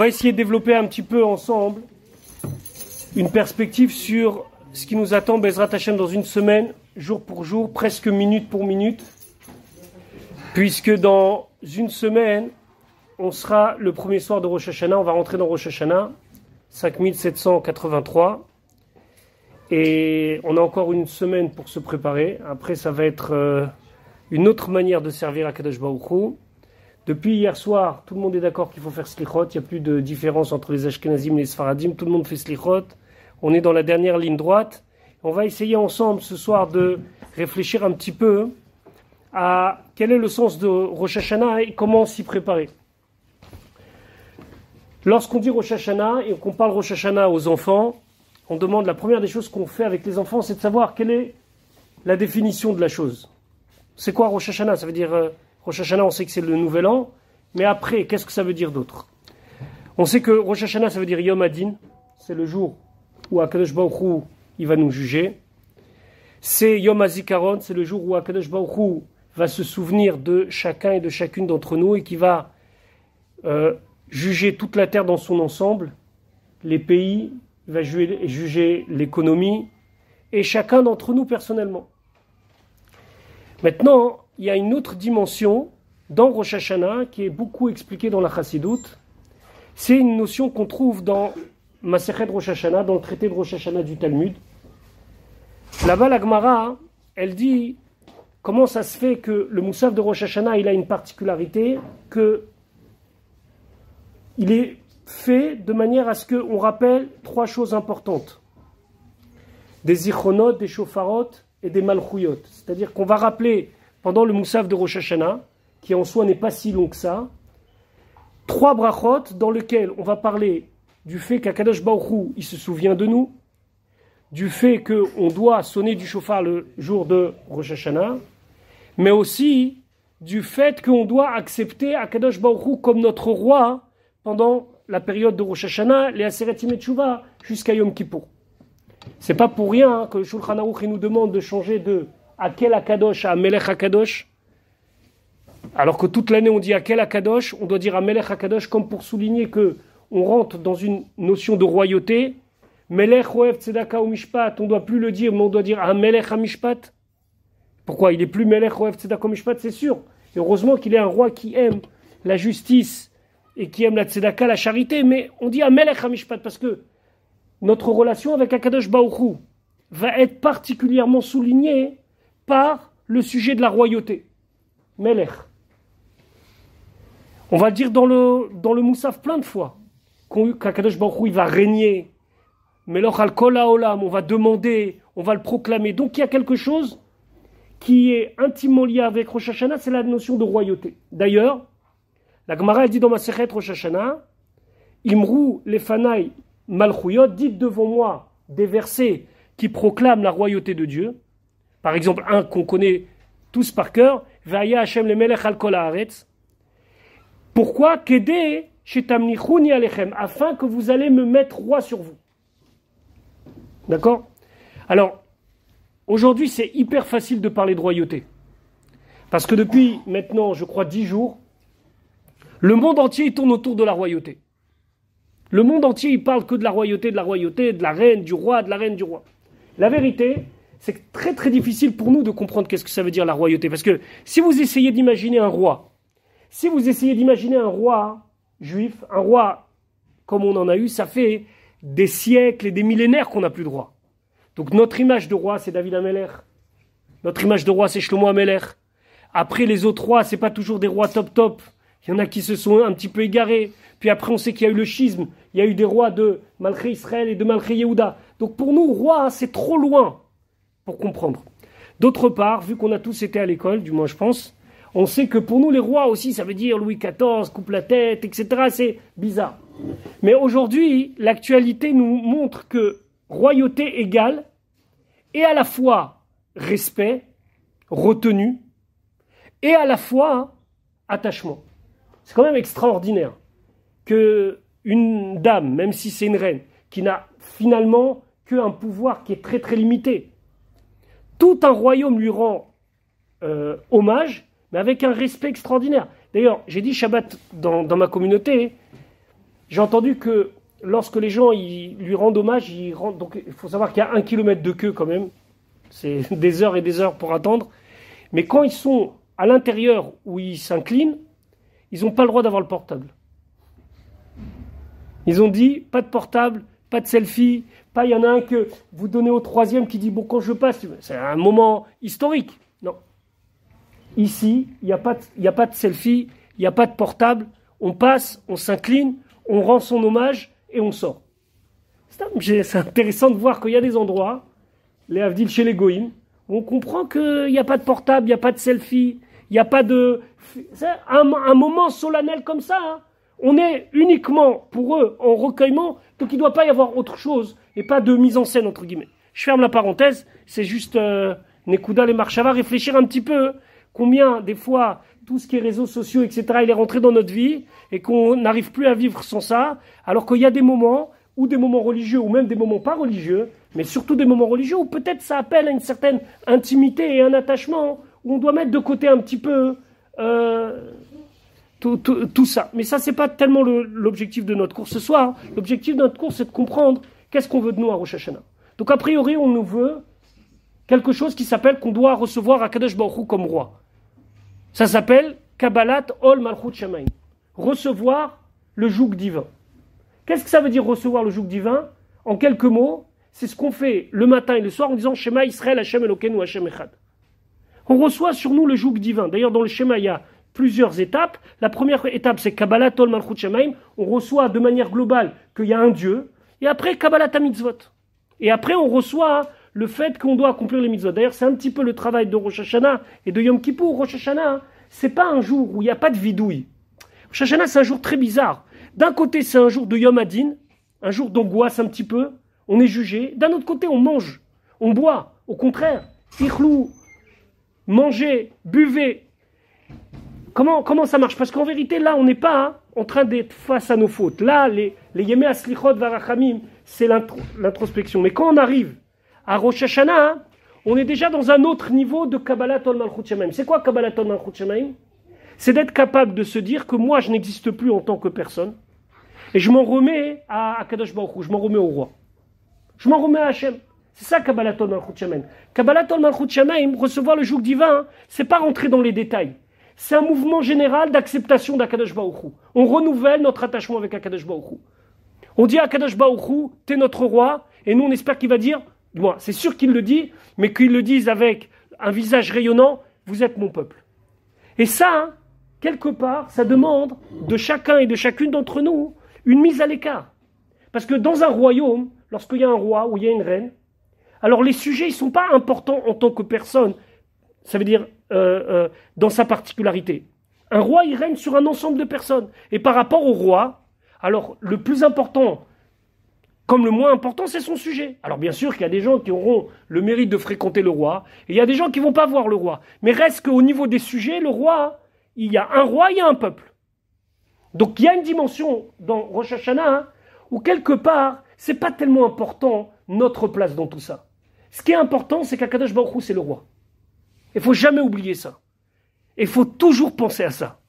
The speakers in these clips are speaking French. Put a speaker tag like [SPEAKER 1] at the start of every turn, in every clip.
[SPEAKER 1] On va essayer de développer un petit peu ensemble une perspective sur ce qui nous attend Bezrat Hashem dans une semaine, jour pour jour, presque minute pour minute, puisque dans une semaine, on sera le premier soir de Rosh Hashanah, on va rentrer dans Rosh Hashanah, 5783, et on a encore une semaine pour se préparer. Après, ça va être euh, une autre manière de servir à Kadosh Baruch depuis hier soir, tout le monde est d'accord qu'il faut faire slichot. Il n'y a plus de différence entre les Ashkenazim et les Sfaradim. Tout le monde fait slichot. On est dans la dernière ligne droite. On va essayer ensemble ce soir de réfléchir un petit peu à quel est le sens de Rosh Hashanah et comment s'y préparer. Lorsqu'on dit Rosh Hashanah et qu'on parle Rosh Hashanah aux enfants, on demande la première des choses qu'on fait avec les enfants, c'est de savoir quelle est la définition de la chose. C'est quoi Rosh Hashanah? Ça veut dire euh, Rosh Hashanah, on sait que c'est le nouvel an, mais après, qu'est-ce que ça veut dire d'autre? On sait que Rosh Hashanah, ça veut dire Yom Adin, c'est le jour où Akadosh Baruch il va nous juger. C'est Yom Azikaron, c'est le jour où Akadosh Baruch va se souvenir de chacun et de chacune d'entre nous et qui va euh, juger toute la terre dans son ensemble, les pays, il va juger l'économie et chacun d'entre nous personnellement. Maintenant, il y a une autre dimension dans Rosh Hashanah qui est beaucoup expliquée dans la Chassidoute. C'est une notion qu'on trouve dans Masechet Rosh Hashanah, dans le traité de Rosh Hashanah du Talmud. Là-bas, la Gemara, elle dit comment ça se fait que le Moussaf de Rosh Hashanah, il a une particularité, que il est fait de manière à ce qu'on rappelle trois choses importantes. Des ichonot, des shofarot et des malchouyot. C'est-à-dire qu'on va rappeler pendant le Moussaf de Rosh Hashanah, qui en soi n'est pas si long que ça, trois brachot dans lesquels on va parler du fait qu'Akadosh Baruch il se souvient de nous, du fait qu'on doit sonner du chauffard le jour de Rosh Hashanah, mais aussi du fait qu'on doit accepter Akadosh Baruch comme notre roi pendant la période de Rosh Hashanah, les Aseret Tshuva, jusqu'à Yom Kippur. C'est pas pour rien que le Shulchan Aruch nous demande de changer de à quel Akadosh, à Melech Akadosh. Alors que toute l'année on dit à quel Akadosh, on doit dire à Melech Akadosh comme pour souligner que on rentre dans une notion de royauté. Melech Oev Tzedaka ou Mishpat, on ne doit plus le dire, mais on doit dire à Melech. Pourquoi Il est plus Melech Oev Tzedaka ou Mishpat, c'est sûr. Et heureusement qu'il est un roi qui aime la justice et qui aime la Tzedaka, la charité, mais on dit à Melech parce que notre relation avec Akadosh Baouchou va être particulièrement soulignée par le sujet de la royauté. Melech. On va dire dans le, dans le Moussaf plein de fois. Qu'Akadosh Baruch il va régner. Melech al kol on va demander, on va le proclamer. Donc il y a quelque chose qui est intimement lié avec Rosh Hashanah, c'est la notion de royauté. D'ailleurs, la Gemara dit dans ma Sechet Rosh Hashanah, Imrou lefanaï malchuyot, dites devant moi des versets qui proclament la royauté de Dieu. Par exemple, un qu'on connaît tous par cœur, Vaya Hashem le Melech al Pourquoi Kede alechem, afin que vous allez me mettre roi sur vous? D'accord? Alors, aujourd'hui, c'est hyper facile de parler de royauté. Parce que depuis maintenant, je crois, dix jours, le monde entier tourne autour de la royauté. Le monde entier, il parle que de la royauté, de la royauté, de la reine, du roi, de la reine, du roi. La vérité, c'est très très difficile pour nous de comprendre qu'est-ce que ça veut dire la royauté. Parce que si vous essayez d'imaginer un roi, si vous essayez d'imaginer un roi juif, un roi comme on en a eu, ça fait des siècles et des millénaires qu'on n'a plus de roi. Donc notre image de roi, c'est David Ameller. Notre image de roi, c'est Shlomo Ameller. Après, les autres rois, c'est pas toujours des rois top top. Il y en a qui se sont un petit peu égarés. Puis après, on sait qu'il y a eu le schisme. Il y a eu des rois de Malché Israël et de Malché Yehuda. Donc pour nous, roi, c'est trop loin comprendre. D'autre part, vu qu'on a tous été à l'école, du moins je pense, on sait que pour nous les rois aussi, ça veut dire Louis XIV, coupe la tête, etc. C'est bizarre. Mais aujourd'hui, l'actualité nous montre que royauté égale et à la fois respect, retenue, et à la fois attachement. C'est quand même extraordinaire que une dame, même si c'est une reine, qui n'a finalement qu'un pouvoir qui est très très limité, tout un royaume lui rend euh, hommage, mais avec un respect extraordinaire. D'ailleurs, j'ai dit Shabbat dans, ma communauté, J'ai entendu que lorsque les gens lui rendent hommage, ils rendent, donc il faut savoir qu'il y a un kilomètre de queue quand même. C'est des heures et des heures pour attendre. Mais quand ils sont à l'intérieur où ils s'inclinent, ils n'ont pas le droit d'avoir le portable. Ils ont dit pas de portable, pas de selfie, pas il y en a un que vous donnez au troisième qui dit bon quand je passe, c'est un moment historique. Non. Ici, il n'y a, pas de, a pas de selfie, il n'y a pas de portable, on passe, on s'incline, on rend son hommage et on sort. C'est intéressant de voir qu'il y a des endroits, les Avdil chez les Goïms, où on comprend qu'il n'y a pas de portable, il n'y a pas de selfie, il n'y a pas de. Un, un, moment solennel comme ça. Hein. On est uniquement pour eux en recueillement, donc il ne doit pas y avoir autre chose et pas de mise en scène, entre guillemets. Je ferme la parenthèse, c'est juste euh, les Marchava, réfléchir un petit peu combien des fois tout ce qui est réseaux sociaux, etc., il est rentré dans notre vie et qu'on n'arrive plus à vivre sans ça, alors qu'il y a des moments, ou des moments religieux, ou même des moments pas religieux, mais surtout des moments religieux où peut-être ça appelle à une certaine intimité et un attachement, où on doit mettre de côté un petit peu euh, tout, ça. Mais ça, c'est pas tellement l'objectif de notre cours ce soir. L'objectif de notre cours, c'est de comprendre qu'est-ce qu'on veut de nous à Rosh Hashanah. Donc, a priori, on nous veut quelque chose qui s'appelle qu'on doit recevoir Akadosh Baruch comme roi. Ça s'appelle Kabbalat Ol Malchut Shemaim. Recevoir le joug divin. Qu'est-ce que ça veut dire recevoir le joug divin? En quelques mots, c'est ce qu'on fait le matin et le soir en disant Shema Israël Hashem Elokeinu Hashem Echad. On reçoit sur nous le joug divin. D'ailleurs, dans le schéma, il y a plusieurs étapes. La première étape, c'est Kabbalat Ol Malchut Shemaim. On reçoit de manière globale qu'il y a un Dieu. Et après, Kabbalat Mitzvot. Et après, on reçoit le fait qu'on doit accomplir les mitzvot. D'ailleurs, c'est un petit peu le travail de Rosh Hashanah et de Yom Kippur. Rosh Hashanah, hein, c'est pas un jour où il n'y a pas de vidouille. Rosh Hashanah, c'est un jour très bizarre. D'un côté, c'est un jour de Yom Adin, un jour d'angoisse un petit peu. On est jugé. D'un autre côté, on mange, on boit. Au contraire, ichlou, manger, buvez. Comment, comment ça marche? Parce qu'en vérité, là, on n'est pas hein, en train d'être face à nos fautes. Là, les, les Yemé Varachamim, c'est l'introspection. Mais quand on arrive à Rosh Hashanah, hein, on est déjà dans un autre niveau de Kabbalah Tol Malchut C'est quoi Kabbalah Tol Malchut C'est d'être capable de se dire que moi, je n'existe plus en tant que personne. Et je m'en remets à Kadosh Baruch je m'en remets au roi. Je m'en remets à Hachem. C'est ça Kabbalah Tol Malchut Shemaim. Kabbalah Tol recevoir le joug divin, c'est pas rentrer dans les détails. C'est un mouvement général d'acceptation d'Akadosh Baruch On renouvelle notre attachement avec Akadosh Baruch On dit à Akadosh t'es notre roi, et nous on espère qu'il va dire c'est sûr qu'ils le disent, mais qu'ils le disent avec un visage rayonnant, vous êtes mon peuple. Et ça, hein, quelque part, ça demande de chacun et de chacune d'entre nous une mise à l'écart. Parce que dans un royaume, lorsqu'il y a un roi ou il y a une reine, alors les sujets ne sont pas importants en tant que personne, ça veut dire euh, euh, dans sa particularité. Un roi, il règne sur un ensemble de personnes. Et par rapport au roi, alors le plus important comme le moins important, c'est son sujet. Alors bien sûr qu'il y a des gens qui auront le mérite de fréquenter le roi, et il y a des gens qui vont pas voir le roi. Mais reste qu'au niveau des sujets, le roi, il y a un roi, il y a un peuple. Donc il y a une dimension dans Rosh Hashanah hein, où quelque part, c'est pas tellement important notre place dans tout ça. Ce qui est important, c'est qu'Akadosh Baruch c'est le roi. Il faut jamais oublier ça. Il faut toujours penser à ça.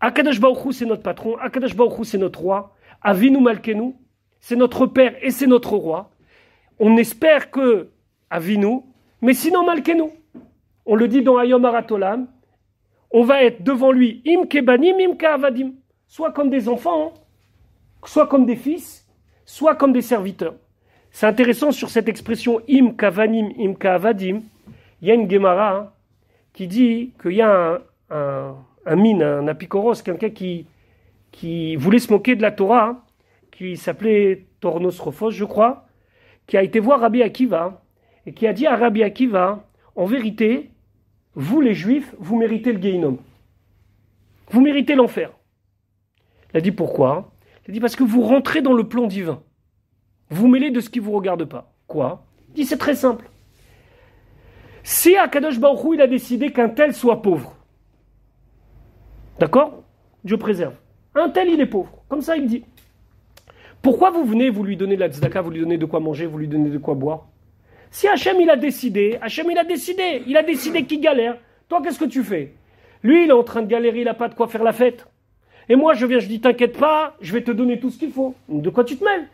[SPEAKER 1] Akadosh Baruch c'est notre patron, Akadosh Baruch c'est notre roi, Avinu Malkenu, c'est notre Père et c'est notre Roi. On espère que Avinu, mais sinon Malkenu. On le dit dans Ayom Aratolam, on va être devant lui im kebanim, im avadim, soit comme des enfants, soit comme des fils, soit comme des serviteurs. C'est intéressant sur cette expression im kavanim, im avadim, il y a une Gemara hein, qui dit qu'il y a un, mine, un apicoros, quelqu'un qui, voulait se moquer de la Torah, hein, qui s'appelait Tornos Rophos, je crois, qui a été voir Rabbi Akiva et qui a dit à Rabbi Akiva En vérité, vous les Juifs, vous méritez le Guéinom. Vous méritez l'enfer. Il a dit pourquoi Il a dit parce que vous rentrez dans le plan divin. Vous mêlez de ce qui ne vous regarde pas. Quoi? Il dit c'est très simple. Si Akadosh Baruch il a décidé qu'un tel soit pauvre, d'accord? Dieu préserve. Un tel, il est pauvre. Comme ça, il me dit. Pourquoi vous venez, vous lui donnez de la tzedaka, vous lui donnez de quoi manger, vous lui donnez de quoi boire? Si Hachem il a décidé, Hachem il a décidé, il a décidé qu'il galère, toi qu'est-ce que tu fais? Lui il est en train de galérer, il n'a pas de quoi faire la fête. Et moi, je viens, je dis, t'inquiète pas, je vais te donner tout ce qu'il faut. De quoi tu te mêles?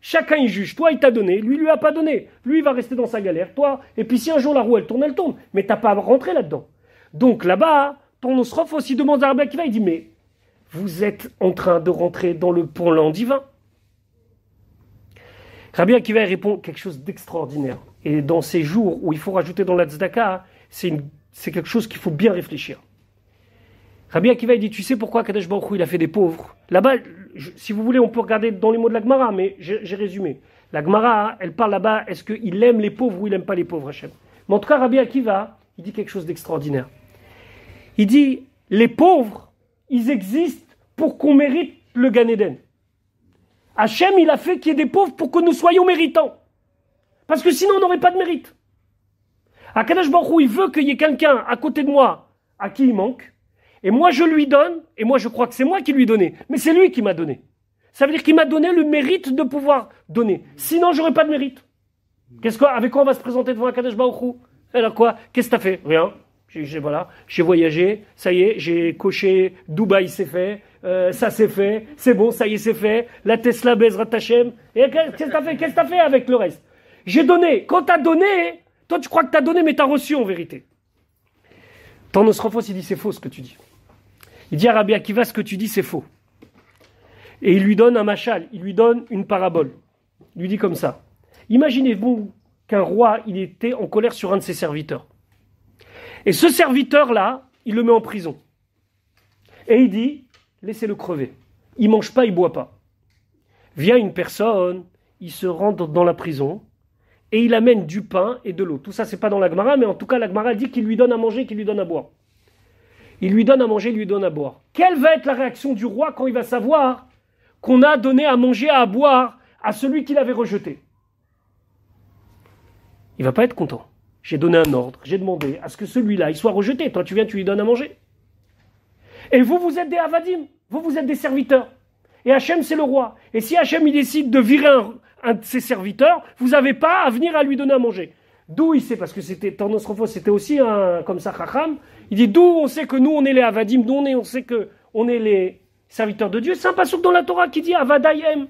[SPEAKER 1] Chacun il juge. Toi, il t'a donné, lui, il lui a pas donné. Lui, il va rester dans sa galère. Toi, et puis si un jour la roue, elle tourne, elle tourne. Mais t'as pas rentré là-dedans. Donc là-bas, ton osroph aussi demande à Rabbi Akiva, il dit, mais vous êtes en train de rentrer dans le pont divin. Rabbi Akiva répond quelque chose d'extraordinaire. Et dans ces jours où il faut rajouter dans la tzedaka, c'est quelque chose qu'il faut bien réfléchir. Rabbi Akiva il dit, tu sais pourquoi Kadesh Baruch il a fait des pauvres? Là-bas, si vous voulez, on peut regarder dans les mots de la Gemara, mais j'ai résumé. La Gemara, elle parle là-bas, est-ce qu'il aime les pauvres ou il n'aime pas les pauvres, Hachem? Mais en tout cas, Rabbi Akiva, il dit quelque chose d'extraordinaire. Il dit, les pauvres, ils existent pour qu'on mérite le Gan Eden. Hachem, il a fait qu'il y ait des pauvres pour que nous soyons méritants. Parce que sinon, on n'aurait pas de mérite. Akadosh Baruch il veut qu'il y ait quelqu'un à côté de moi à qui il manque, et moi je lui donne, et moi je crois que c'est moi qui lui ai donné, mais c'est lui qui m'a donné. Ça veut dire qu'il m'a donné le mérite de pouvoir donner. Sinon, j'aurais pas de mérite. Qu'est-ce avec quoi on va se présenter devant Akadosh Baruch Alors quoi? Qu'est-ce que t'as fait? Rien. J'ai voilà, j'ai voyagé, ça y est, j'ai coché Dubaï, c'est fait, euh, ça c'est fait, c'est bon, ça y est, c'est fait, la Tesla Bezrat Hashem. Et qu'est-ce que t'as fait? Qu'est-ce que t'as fait avec le reste? J'ai donné. Quand t'as donné, toi tu crois que t'as donné, mais t'as reçu en vérité. Ton Osrophos, il dit c'est faux ce que tu dis. Il dit à Akiva ce que tu dis c'est faux. Et il lui donne un machal, il lui donne une parabole. Il lui dit comme ça. Imaginez-vous qu'un roi, il était en colère sur un de ses serviteurs. Et ce serviteur-là, il le met en prison. Et il dit, laissez-le crever. Il mange pas, il boit pas. Vient une personne, il se rentre dans la prison, et il amène du pain et de l'eau. Tout ça, c'est pas dans l'Agmara, mais en tout cas, l'Agmara dit qu'il lui donne à manger, qu'il lui donne à boire. Il lui donne à manger, il lui donne à boire. Quelle va être la réaction du roi quand il va savoir qu'on a donné à manger, à boire à celui qu'il avait rejeté? Il va pas être content. J'ai donné un ordre, j'ai demandé à ce que celui-là, il soit rejeté. Toi, tu viens, tu lui donnes à manger. Et vous, vous êtes des avadim, vous, vous êtes des serviteurs. Et Hachem, c'est le roi. Et si Hachem, il décide de virer un, de ses serviteurs, vous n'avez pas à venir à lui donner à manger. D'où il sait, parce que c'était Tornosrophos, c'était aussi un, comme ça, Chacham. Il dit d'où on sait que nous, on est les avadim, d'où on est, on sait que on est les serviteurs de Dieu. C'est un passage dans la Torah qui dit Avadayem,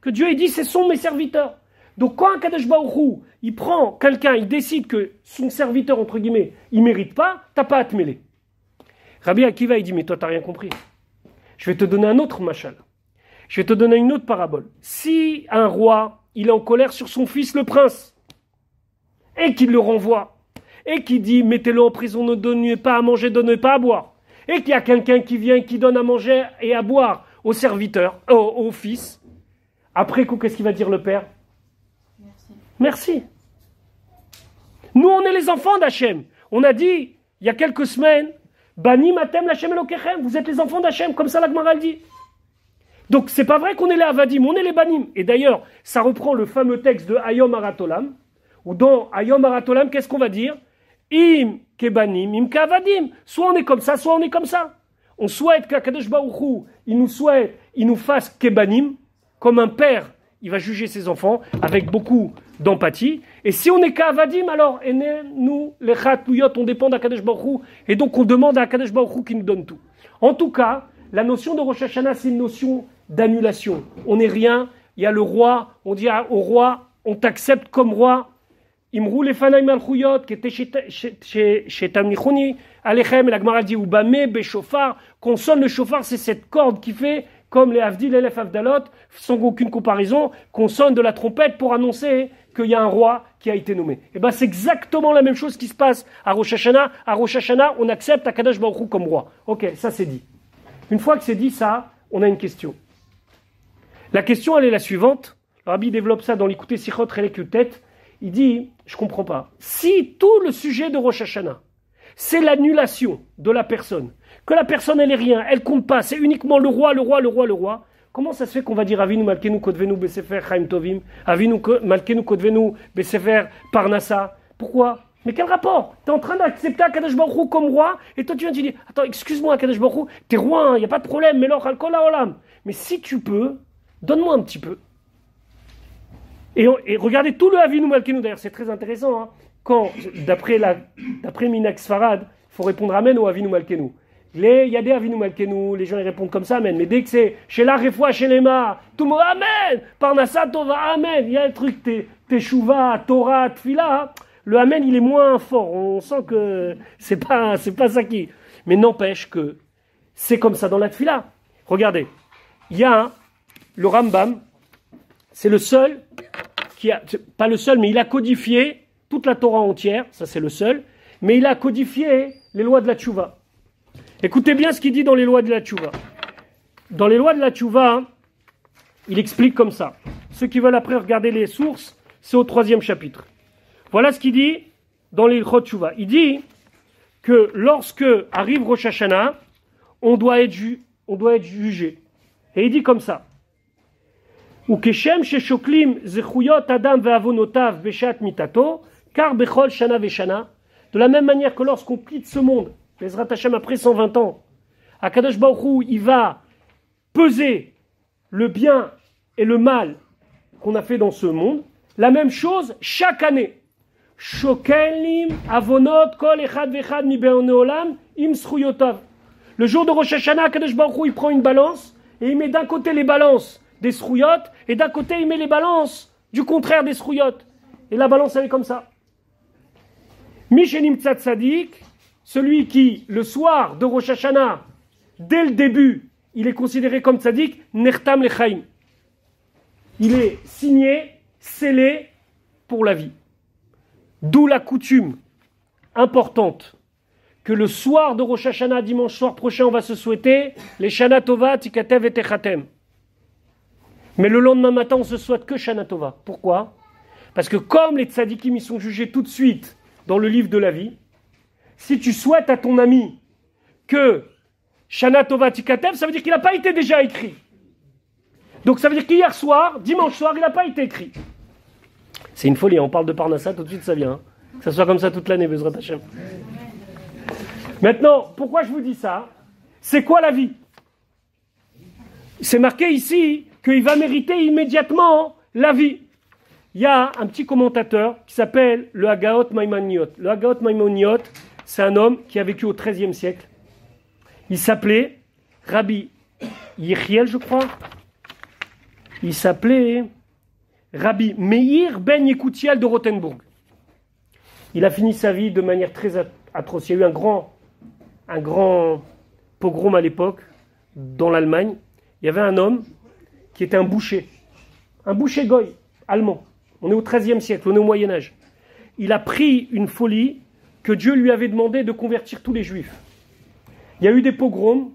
[SPEAKER 1] que Dieu, il dit, ce sont mes serviteurs. Donc quand un Baruchou, il prend quelqu'un, il décide que son serviteur, entre guillemets, il mérite pas, t'as pas à te mêler. Rabbi Akiva, il dit, mais toi, t'as rien compris. Je vais te donner un autre machal. Je vais te donner une autre parabole. Si un roi, il est en colère sur son fils, le prince, et qu'il le renvoie, et qu'il dit, mettez-le en prison, ne donnez pas à manger, ne donnez pas à boire, et qu'il y a quelqu'un qui vient, qui donne à manger et à boire au serviteur, au, au fils, après coup, qu'est-ce qu'il va dire le père? Merci. Nous, on est les enfants d'Hachem. On a dit, il y a quelques semaines, Banim Atem Lachem Elokechem, vous êtes les enfants d'Hachem, comme ça la dit. Donc c'est pas vrai qu'on est les Avadim, on est les Banim. Et d'ailleurs, ça reprend le fameux texte de Ayom Aratolam, où dans Ayom Aratolam, qu'est-ce qu'on va dire? Im kebanim, im kavadim. Soit on est comme ça, soit on est comme ça. On souhaite qu'Akadosh Baruchou, il nous souhaite, il nous fasse kebanim, comme un père il va juger ses enfants avec beaucoup d'empathie. Et si on n'est qu'Avadim, alors, nous, les Khatlouyot, on dépend d'Akadesh Baruch et donc on demande à Akadesh Baruch qui nous donne tout. En tout cas, la notion de Rosh Hashanah, c'est une notion d'annulation. On n'est rien, il y a le roi, on dit au roi, on t'accepte comme roi. Imrou les fanaim al qui était chez Tamnichouni, Alechem, et la Gemara dit, Ubame, qu'on sonne le chauffard, c'est cette corde qui fait comme les Avdil les Avdalot, sans aucune comparaison, qu'on sonne de la trompette pour annoncer qu'il y a un roi qui a été nommé. Et bien c'est exactement la même chose qui se passe à Rosh. À Rosh on accepte Akadash Baruch comme roi. Ok, ça c'est dit. Une fois que c'est dit ça, on a une question. La question, elle est la suivante. Le Rabbi développe ça dans l'écouter Sichot tête. Il dit, je comprends pas. Si tout le sujet de Rosh Hashanah, c'est l'annulation de la personne, que la personne elle est rien, elle compte pas, c'est uniquement le roi, le roi, le roi, le roi. Comment ça se fait qu'on va dire Avinu Malkenu Kodvenu Besefer Chaim Tovim, Avinu Malkenu Kodvenu Besefer Parnassa? Pourquoi? Mais quel rapport? Tu es en train d'accepter Akadosh Baruch comme roi et toi tu viens tu dis Attends, excuse-moi Akadosh Baruch t'es roi, il hein, n'y a pas de problème, mais alors Olam. Mais si tu peux, donne-moi un petit peu. Et, regardez tout le Avinu Malkenu, d'ailleurs c'est très intéressant, hein. quand, d'après Minax Farad, il faut répondre Amen ou Avinu Malkenu. Il y a des Avinu Malkenu, les gens ils répondent comme ça, Amen. Mais dès que c'est chez la Refoua, chez les tout le monde, Amen Parnassa Tova, Amen Il y a un truc, Teshuva, Torah, Tfila, le Amen il est moins fort. On sent que c'est pas, c'est pas ça qui. Mais n'empêche que c'est comme ça dans la Tfila. Regardez, il y a le Rambam, c'est le seul qui a, pas le seul, mais il a codifié toute la Torah entière, ça c'est le seul, mais il a codifié les lois de la Tchouva. Écoutez bien ce qu'il dit dans les lois de la Tchouva. Dans les lois de la Tchouva, il explique comme ça. Ceux qui veulent après regarder les sources, c'est au troisième chapitre. Voilà ce qu'il dit dans les Tchouva. Il dit que lorsque arrive Rosh Hashanah, on doit être jugé. Et il dit comme ça. Keshem sheshoklim zechuyot adam ve'avonotav beshat mitato, car bechol shana veshana. De la même manière que lorsqu'on quitte ce monde, les Hashem après 120 ans, Akadosh Baruch il va peser le bien et le mal qu'on a fait dans ce monde. La même chose chaque année. Le jour de Rosh Hashanah, Akadosh Baruch il prend une balance et il met d'un côté les balances des srouillottes et d'un côté il met les balances du contraire des srouillottes. Et la balance elle est comme ça. Mishenim Tzaddik, celui qui, le soir de Rosh Hashanah, dès le début, il est considéré comme tzaddik, Nertam Lechaim. Il est signé, scellé pour la vie. D'où la coutume importante que le soir de Rosh Hashanah, dimanche soir prochain, on va se souhaiter les Shana Tova, Tikatev et Techatem. Mais le lendemain matin, on se souhaite que Shana Tova. Pourquoi? Parce que comme les tzadikim, ils sont jugés tout de suite dans le livre de la vie, si tu souhaites à ton ami que Shana Tova ça veut dire qu'il n'a pas été déjà écrit. Donc ça veut dire qu'hier soir, dimanche soir, il n'a pas été écrit. C'est une folie, on parle de Parnassa, tout de suite ça vient. Hein. Ça soit comme ça toute l'année, Bezrat Hashem. Maintenant, pourquoi je vous dis ça? C'est quoi la vie? C'est marqué ici qu'il va mériter immédiatement la vie il y a un petit commentateur qui s'appelle le Hagaot Maimoniot. Le Hagaot Maimoniot, c'est un homme qui a vécu au XIIIe siècle. Il s'appelait Rabbi Yechiel, je crois. Il s'appelait Rabbi Meir ben Yekoutiel de Rothenburg. Il a fini sa vie de manière très atroce. Il y a eu un grand, un grand pogrom à l'époque dans l'Allemagne. Il y avait un homme qui était un boucher, un boucher goy allemand. On est au XIIIe siècle, on est au Moyen Âge. Il a pris une folie que Dieu lui avait demandé de convertir tous les juifs. Il y a eu des pogroms,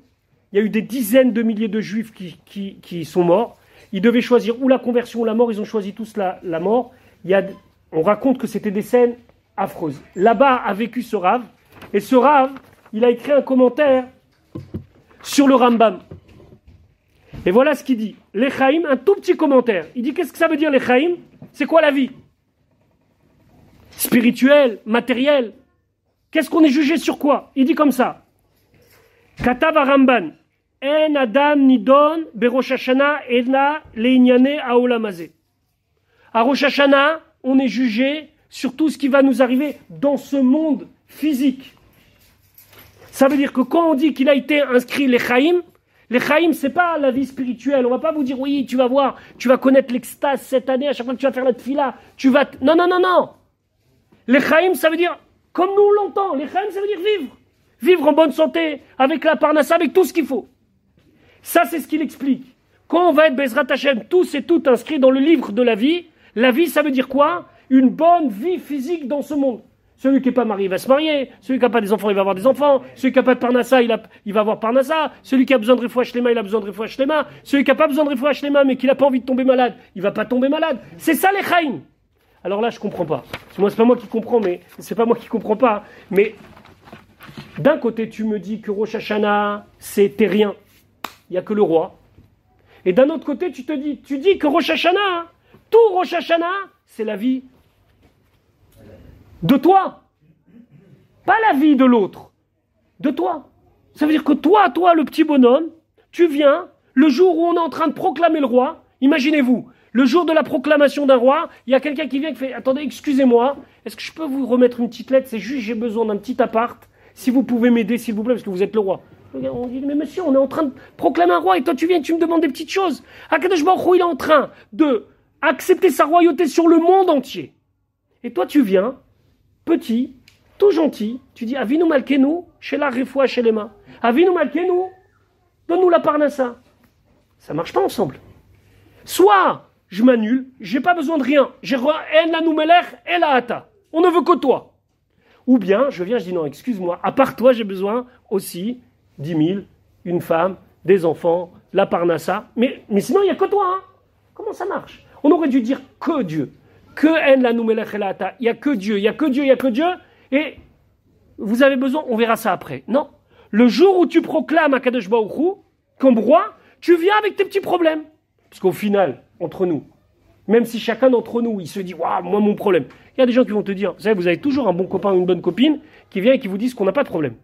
[SPEAKER 1] il y a eu des dizaines de milliers de juifs qui, sont morts. Ils devaient choisir ou la conversion ou la mort, ils ont choisi tous la, mort. Il y a, on raconte que c'était des scènes affreuses. Là-bas a vécu ce rave, et ce rave, il a écrit un commentaire sur le Rambam. Et voilà ce qu'il dit. L'Echaim, un tout petit commentaire. Il dit qu'est-ce que ça veut dire l'Echaim C'est quoi la vie? Spirituelle, matérielle. Qu'est-ce qu'on est jugé sur quoi? Il dit comme ça. Katav Ramban. En Adam Nidon Berosh Hashanah Ela Leinyane Aolamazé. À Rosh Hashanah, on est jugé sur tout ce qui va nous arriver dans ce monde physique. Ça veut dire que quand on dit qu'il a été inscrit l'Echaim, les Chaim, c'est pas la vie spirituelle. On va pas vous dire, oui, tu vas voir, tu vas connaître l'extase cette année, à chaque fois que tu vas faire la tfila, tu vas. Non, non, non, non. Les Chaim, ça veut dire, comme nous l'entend, les Chaim, ça veut dire vivre. Vivre en bonne santé, avec la parnassa, avec tout ce qu'il faut. Ça, c'est ce qu'il explique. Quand on va être Bezrat Hashem, tous et toutes inscrits dans le livre de la vie, la vie, ça veut dire quoi? Une bonne vie physique dans ce monde. Celui qui n'est pas marié va se marier. Celui qui n'a pas des enfants, il va avoir des enfants. Celui qui n'a pas de parnassa, il, il, va avoir parnassa. Celui qui a besoin de refouach il a besoin de refouach Celui qui n'a pas besoin de refouach mais qui n'a pas envie de tomber malade, il va pas tomber malade. C'est ça les chaïm. Alors là, je comprends pas. Moi, c'est pas moi qui comprends, mais c'est pas moi qui comprends pas. Mais d'un côté, tu me dis que Rosh Hashanah, c'est rien. Il n'y a que le roi. Et d'un autre côté, tu te dis, tu dis que Rosh Hashanah, tout Rosh Hashanah, c'est la vie de toi. Pas la vie de l'autre. De toi. Ça veut dire que toi, toi, le petit bonhomme, tu viens, le jour où on est en train de proclamer le roi, imaginez-vous, le jour de la proclamation d'un roi, il y a quelqu'un qui vient qui fait Attendez, excusez-moi, est-ce que je peux vous remettre une petite lettre? C'est juste, j'ai besoin d'un petit appart. Si vous pouvez m'aider, s'il vous plaît, parce que vous êtes le roi. On dit, mais monsieur, on est en train de proclamer un roi et toi tu viens, tu me demandes des petites choses. Akadosh Baruch il est en train de accepter sa royauté sur le monde entier. Et toi tu viens, petit, tout gentil, tu dis, Avinu Malkenu, chez la Refoua, chez les mains. Avinu Malkenu, donne-nous la parnassa. Ça marche pas ensemble. Soit je m'annule, j'ai pas besoin de rien. J'ai la hata. On ne veut que toi. Ou bien, je viens, je dis non, excuse-moi, à part toi, j'ai besoin aussi 10 000, une femme, des enfants, la parnassa. Mais, mais sinon, il n'y a que toi. Hein. Comment ça marche? On aurait dû dire que Dieu. Que. Il n'y a que Dieu, il n'y a que Dieu, il n'y a que Dieu. Et vous avez besoin, on verra ça après. Non. Le jour où tu proclames à Kadesh comme roi, tu viens avec tes petits problèmes. Parce qu'au final, entre nous, même si chacun d'entre nous, il se dit, waouh, moi mon problème. Il y a des gens qui vont te dire, vous savez, vous avez toujours un bon copain ou une bonne copine qui vient et qui vous disent qu'on n'a pas de problème.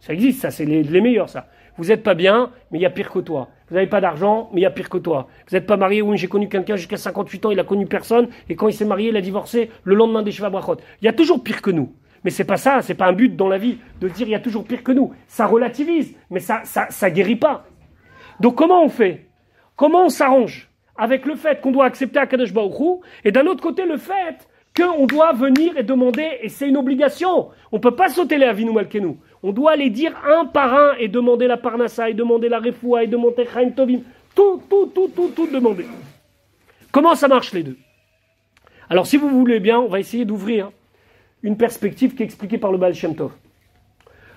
[SPEAKER 1] Ça existe, ça, c'est les, meilleurs, ça. Vous n'êtes pas bien, mais il y a pire que toi. Vous n'avez pas d'argent, mais il y a pire que toi. Vous n'êtes pas marié, oui, j'ai connu quelqu'un jusqu'à 58 ans, il a connu personne, et quand il s'est marié, il a divorcé le lendemain des Shiva Brachot. Il y a toujours pire que nous. Mais c'est pas ça, c'est pas un but dans la vie de dire il y a toujours pire que nous. Ça relativise, mais ça, ça, guérit pas. Donc comment on fait? Comment on s'arrange avec le fait qu'on doit accepter Akadosh Baruch et d'un autre côté le fait qu'on doit venir et demander, et c'est une obligation. On ne peut pas sauter les Avinu Malkenu. On doit les dire un par un et demander la Parnassa, et demander la Refoua, et demander Chaim Tovim. Tout, tout, tout, tout, tout demander. Comment ça marche les deux? Alors si vous voulez bien, on va essayer d'ouvrir une perspective qui est expliquée par le Baal Shem Tov.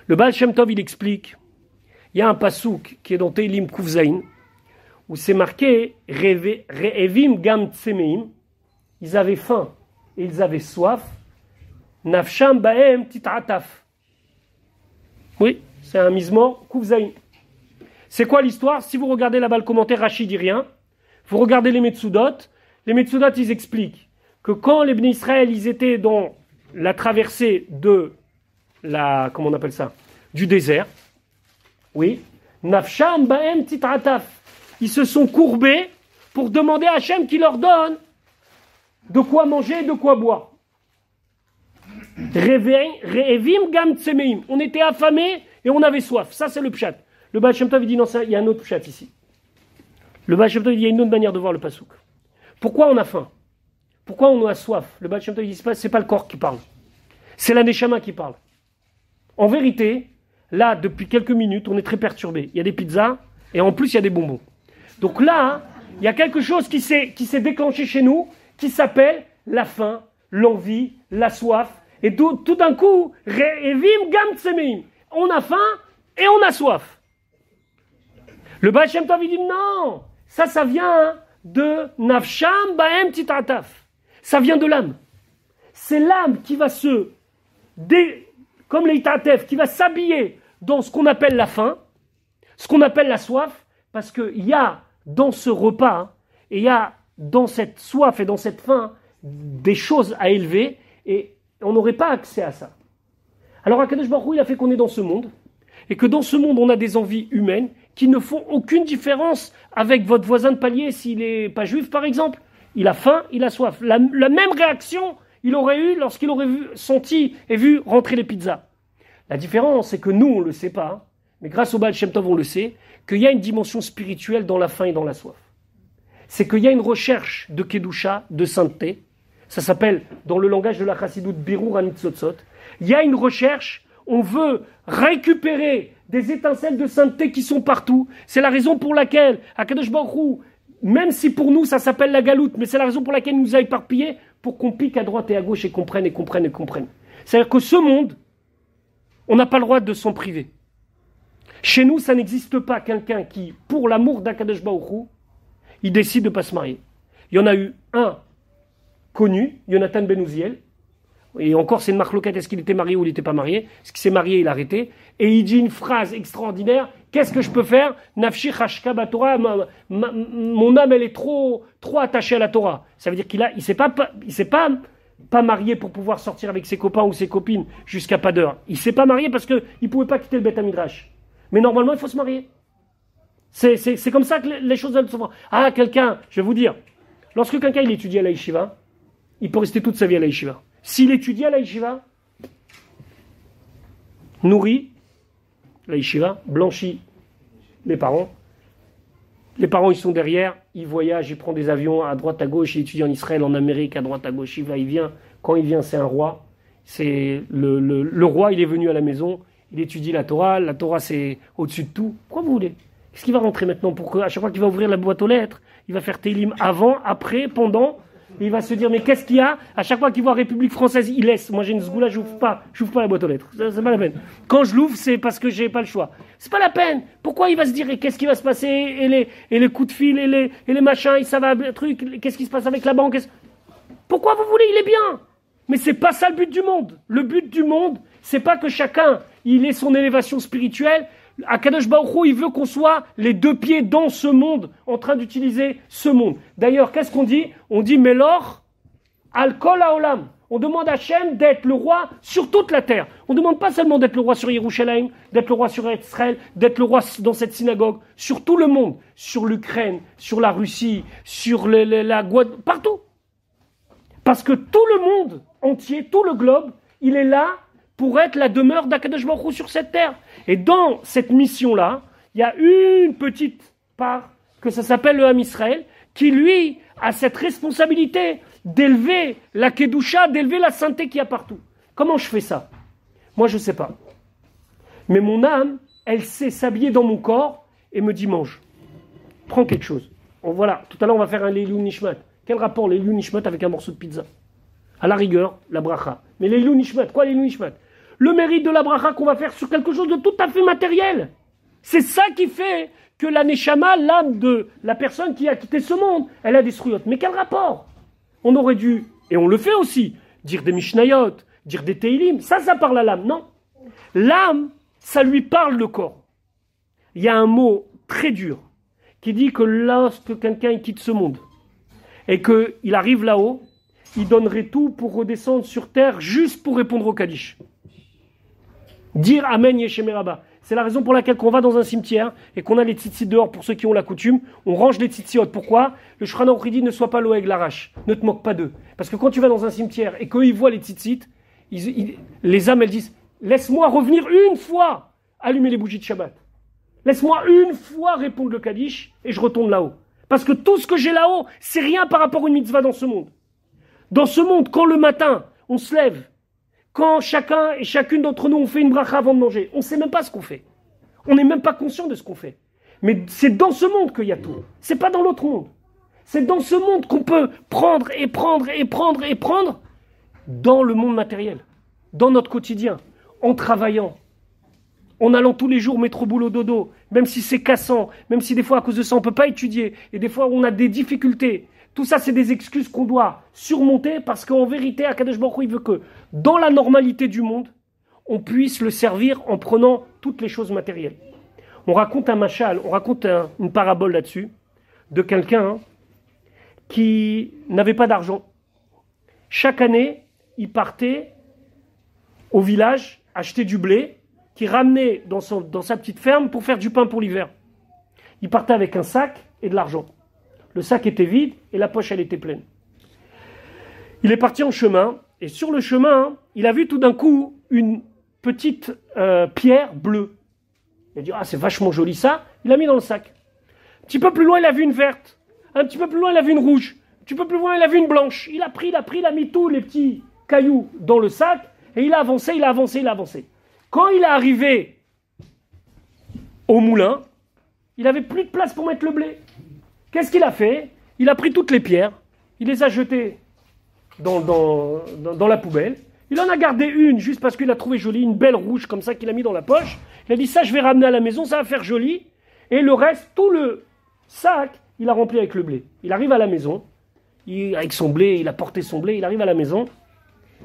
[SPEAKER 1] Le Baal Shem Tov, il explique, il y a un pasouk qui est dans Teilim Kufzain, où c'est marqué Re'evim gam tsemeim, ils avaient faim et ils avaient soif, nafsham baem titrataf. Oui, c'est un misement. C'est quoi l'histoire Si vous regardez là-bas le commentaire, Rachid dit rien. Vous regardez les Metsudot. Les Metsudot, ils expliquent que quand les Bnei Israël, ils étaient dans la traversée de la, comment on appelle ça, du désert, oui, nafsham baem titrataf ils se sont courbés pour demander à Hachem qui leur donne de quoi manger et de quoi boire. On était affamés et on avait soif. Ça, c'est le pshat. Le Baal Tov, dit non, ça, il y a un autre pshat ici. Le Baal il y a une autre manière de voir le pasouk. Pourquoi on a faim? Pourquoi on a soif? Le Baal Shem Tov, dit c'est pas le corps qui parle. C'est la Neshama qui parle. En vérité, là, depuis quelques minutes, on est très perturbé. Il y a des pizzas et en plus, il y a des bonbons. Donc là, il y a quelque chose qui s'est, déclenché chez nous, qui s'appelle la faim, l'envie, la soif. Et tout, d'un coup, on a faim et on a soif. Le Baal Shem dit non, ça, ça vient de Nafsham Baem Titrataf. Ça vient de l'âme. C'est l'âme qui va se, comme les qui va s'habiller dans ce qu'on appelle la faim, ce qu'on appelle la soif, parce qu'il y a dans ce repas, et il y a dans cette soif et dans cette faim des choses à élever, et on n'aurait pas accès à ça. Alors Akadosh Baruch il a fait qu'on est dans ce monde, et que dans ce monde, on a des envies humaines qui ne font aucune différence avec votre voisin de palier s'il n'est pas juif, par exemple. Il a faim, il a soif. La, même réaction il aurait eu lorsqu'il aurait vu, senti et vu rentrer les pizzas. La différence, c'est que nous, on ne le sait pas, mais grâce au Baal Tov, on le sait, qu'il y a une dimension spirituelle dans la faim et dans la soif. C'est qu'il y a une recherche de Kedusha, de sainteté. Ça s'appelle, dans le langage de la Chassidut, Birur Anitzotzot. Il y a une recherche, on veut récupérer des étincelles de sainteté qui sont partout. C'est la raison pour laquelle, à Kadosh même si pour nous ça s'appelle la galoute, mais c'est la raison pour laquelle il nous a éparpillés, pour qu'on pique à droite et à gauche et qu'on prenne et qu'on prenne et qu'on prenne. C'est-à-dire que ce monde, on n'a pas le droit de s'en priver. Chez nous, ça n'existe pas quelqu'un qui, pour l'amour d'Akadosh Baruch il décide de ne pas se marier. Il y en a eu un connu, Jonathan Benouziel, et encore c'est une marque locale, est-ce qu'il était marié ou il n'était pas marié? Est-ce qu'il s'est marié, il a arrêté. Et il dit une phrase extraordinaire, qu'est-ce que je peux faire? Nafshi Torah, mon âme elle est trop, trop attachée à la Torah. Ça veut dire qu'il a, il s'est pas, il pas, pas marié pour pouvoir sortir avec ses copains ou ses copines jusqu'à pas d'heure. Il s'est pas marié parce qu'il ne pouvait pas quitter le Beth Midrash. Mais normalement, il faut se marier. C'est comme ça que les choses se font. Ah, quelqu'un, je vais vous dire, lorsque quelqu'un il étudie à la yeshiva, il peut rester toute sa vie à la. S'il étudie à la yeshiva, nourri, la blanchit les parents. Les parents, ils sont derrière, ils voyagent, ils prennent des avions à droite, à gauche, il étudie en Israël, en Amérique, à droite, à gauche, il va, il vient. Quand il vient, c'est un roi. C'est le, le, roi, il est venu à la maison, il étudie la Torah. La Torah, c'est au-dessus de tout. Pourquoi vous voulez? Qu'est-ce qu'il va rentrer maintenant pour que, à chaque fois qu'il va ouvrir la boîte aux lettres, il va faire Télim avant, après, pendant il va se dire, mais qu'est-ce qu'il y a? À chaque fois qu'il voit République française, il laisse. Moi, j'ai une je j'ouvre pas. J'ouvre pas la boîte aux lettres. C'est pas la peine. Quand je l'ouvre, c'est parce que j'ai pas le choix. C'est pas la peine. Pourquoi il va se dire, qu'est-ce qui va se passer? Et les, et les coups de fil et les, et les machins, et ça va, truc, qu'est-ce qui se passe avec la banque? Pourquoi vous voulez? Il est bien. Mais c'est pas ça le but du monde. Le but du monde, c'est pas que chacun, il ait son élévation spirituelle, Akadosh Baruch il veut qu'on soit les deux pieds dans ce monde, en train d'utiliser ce monde. D'ailleurs, qu'est-ce qu'on dit? On dit Melor, Al-Kol Olam. On demande à Hachem d'être le roi sur toute la terre. On ne demande pas seulement d'être le roi sur Yerushalayim, d'être le roi sur Israël, d'être le roi dans cette synagogue, sur tout le monde, sur l'Ukraine, sur la Russie, sur la Guadeloupe, partout. Parce que tout le monde entier, tout le globe, il est là pour être la demeure d'Akadosh Baruch sur cette terre. Et dans cette mission-là, il y a une petite part que ça s'appelle le Ham Israël, qui lui a cette responsabilité d'élever la Kedusha, d'élever la sainteté qu'il y a partout. Comment je fais ça? Moi, je ne sais pas. Mais mon âme, elle sait s'habiller dans mon corps et me dit mange. Prends quelque chose. voilà, tout à l'heure, on va faire un Leilou Nishmat. Quel rapport Leilou Nishmat avec un morceau de pizza? À la rigueur, la bracha. Mais Leilou Nishmat, quoi Leilou Nishmat? Le mérite de la bracha qu'on va faire sur quelque chose de tout à fait matériel. C'est ça qui fait que la neshama, l'âme de la personne qui a quitté ce monde, elle a des. Mais quel rapport? On aurait dû, et on le fait aussi, dire des mishnayot, dire des teilim. Ça, ça parle à l'âme, non? L'âme, ça lui parle le corps. Il y a un mot très dur qui dit que lorsque quelqu'un quitte ce monde et qu'il arrive là-haut, il donnerait tout pour redescendre sur terre juste pour répondre au Kaddish. Dire Amen Yeshemeraba. C'est la raison pour laquelle qu'on va dans un cimetière et qu'on a les tzitzit dehors pour ceux qui ont la coutume, on range les tzitzit. Pourquoi? Le Shran ne soit pas l'oeg l'arrache. Ne te moque pas d'eux. Parce que quand tu vas dans un cimetière et qu'ils voient les tzitzit, les âmes elles disent Laisse-moi revenir une fois allumer les bougies de Shabbat. Laisse-moi une fois répondre le Kaddish et je retourne là-haut. Parce que tout ce que j'ai là-haut, c'est rien par rapport à une mitzvah dans ce monde. Dans ce monde, quand le matin, on se lève quand chacun et chacune d'entre nous, on fait une bracha avant de manger, on ne sait même pas ce qu'on fait. On n'est même pas conscient de ce qu'on fait. Mais c'est dans ce monde qu'il y a tout. C'est pas dans l'autre monde. C'est dans ce monde qu'on peut prendre et prendre et prendre et prendre dans le monde matériel, dans notre quotidien, en travaillant, en allant tous les jours mettre au boulot dodo, même si c'est cassant, même si des fois à cause de ça on ne peut pas étudier, et des fois on a des difficultés, tout ça, c'est des excuses qu'on doit surmonter parce qu'en vérité, Akadosh Baruch il veut que dans la normalité du monde, on puisse le servir en prenant toutes les choses matérielles. On raconte un machal, on raconte une parabole là-dessus de quelqu'un qui n'avait pas d'argent. Chaque année, il partait au village acheter du blé qu'il ramenait dans, dans sa petite ferme pour faire du pain pour l'hiver. Il partait avec un sac et de l'argent. Le sac était vide et la poche, elle était pleine. Il est parti en chemin et sur le chemin, il a vu tout d'un coup une petite euh, pierre bleue. Il a dit Ah, c'est vachement joli ça. Il l'a mis dans le sac. Un petit peu plus loin, il a vu une verte. Un petit peu plus loin, il a vu une rouge. Un petit peu plus loin, il a vu une blanche. Il a pris, il a pris, il a mis tous les petits cailloux dans le sac et il a avancé, il a avancé, il a avancé. Quand il est arrivé au moulin, il n'avait plus de place pour mettre le blé. Qu'est-ce qu'il a fait? Il a pris toutes les pierres, il les a jetées dans, la poubelle. Il en a gardé une juste parce qu'il a trouvé jolie, une belle rouge comme ça qu'il a mis dans la poche. Il a dit ça, je vais ramener à la maison, ça va faire joli. Et le reste, tout le sac, il a rempli avec le blé. Il arrive à la maison, avec son blé, il a porté son blé, il arrive à la maison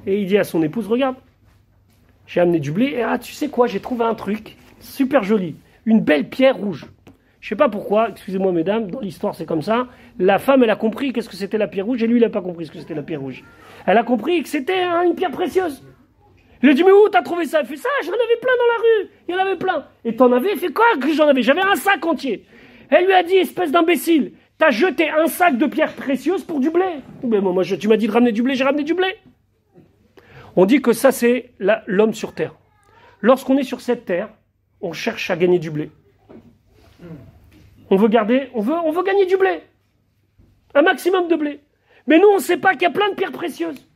[SPEAKER 1] et il dit à son épouse, regarde, j'ai amené du blé et ah, tu sais quoi, j'ai trouvé un truc super joli, une belle pierre rouge. Je sais pas pourquoi, excusez-moi mesdames, dans l'histoire c'est comme ça. La femme, elle a compris qu'est-ce que c'était la pierre rouge, et lui, il n'a pas compris ce que c'était la pierre rouge. Elle a compris que c'était une pierre précieuse. Il a dit, mais où t'as trouvé ça? Elle fait ça, j'en avais plein dans la rue. Il y en avait plein. Et t'en avais fait quoi que j'en avais? J'avais un sac entier. Elle lui a dit, espèce d'imbécile, t'as jeté un sac de pierres précieuses pour du blé. Moi, tu m'as dit de ramener du blé, j'ai ramené du blé. On dit que ça, c'est l'homme sur terre. Lorsqu'on est sur cette terre, on cherche à gagner du blé. On veut garder, on veut, on veut gagner du blé. Un maximum de blé. Mais nous, on ne sait pas qu'il y a plein de pierres précieuses.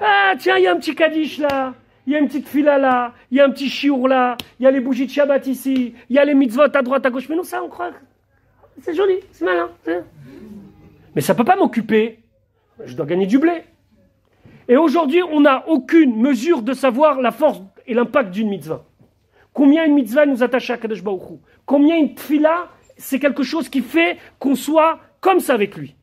[SPEAKER 1] Ah, tiens, il y a un petit Kaddish là, il y a une petite fila là, il y a un petit chiour là, il y a les bougies de Shabbat ici, il y a les mitzvot à droite, à gauche. Mais nous, ça, on croit. C'est joli, c'est malin. Mais ça ne peut pas m'occuper. Je dois gagner du blé. Et aujourd'hui, on n'a aucune mesure de savoir la force et l'impact d'une mitzvah. Combien une mitzvah nous attache à Kadosh Baruch Combien une tfila, c'est quelque chose qui fait qu'on soit comme ça avec lui.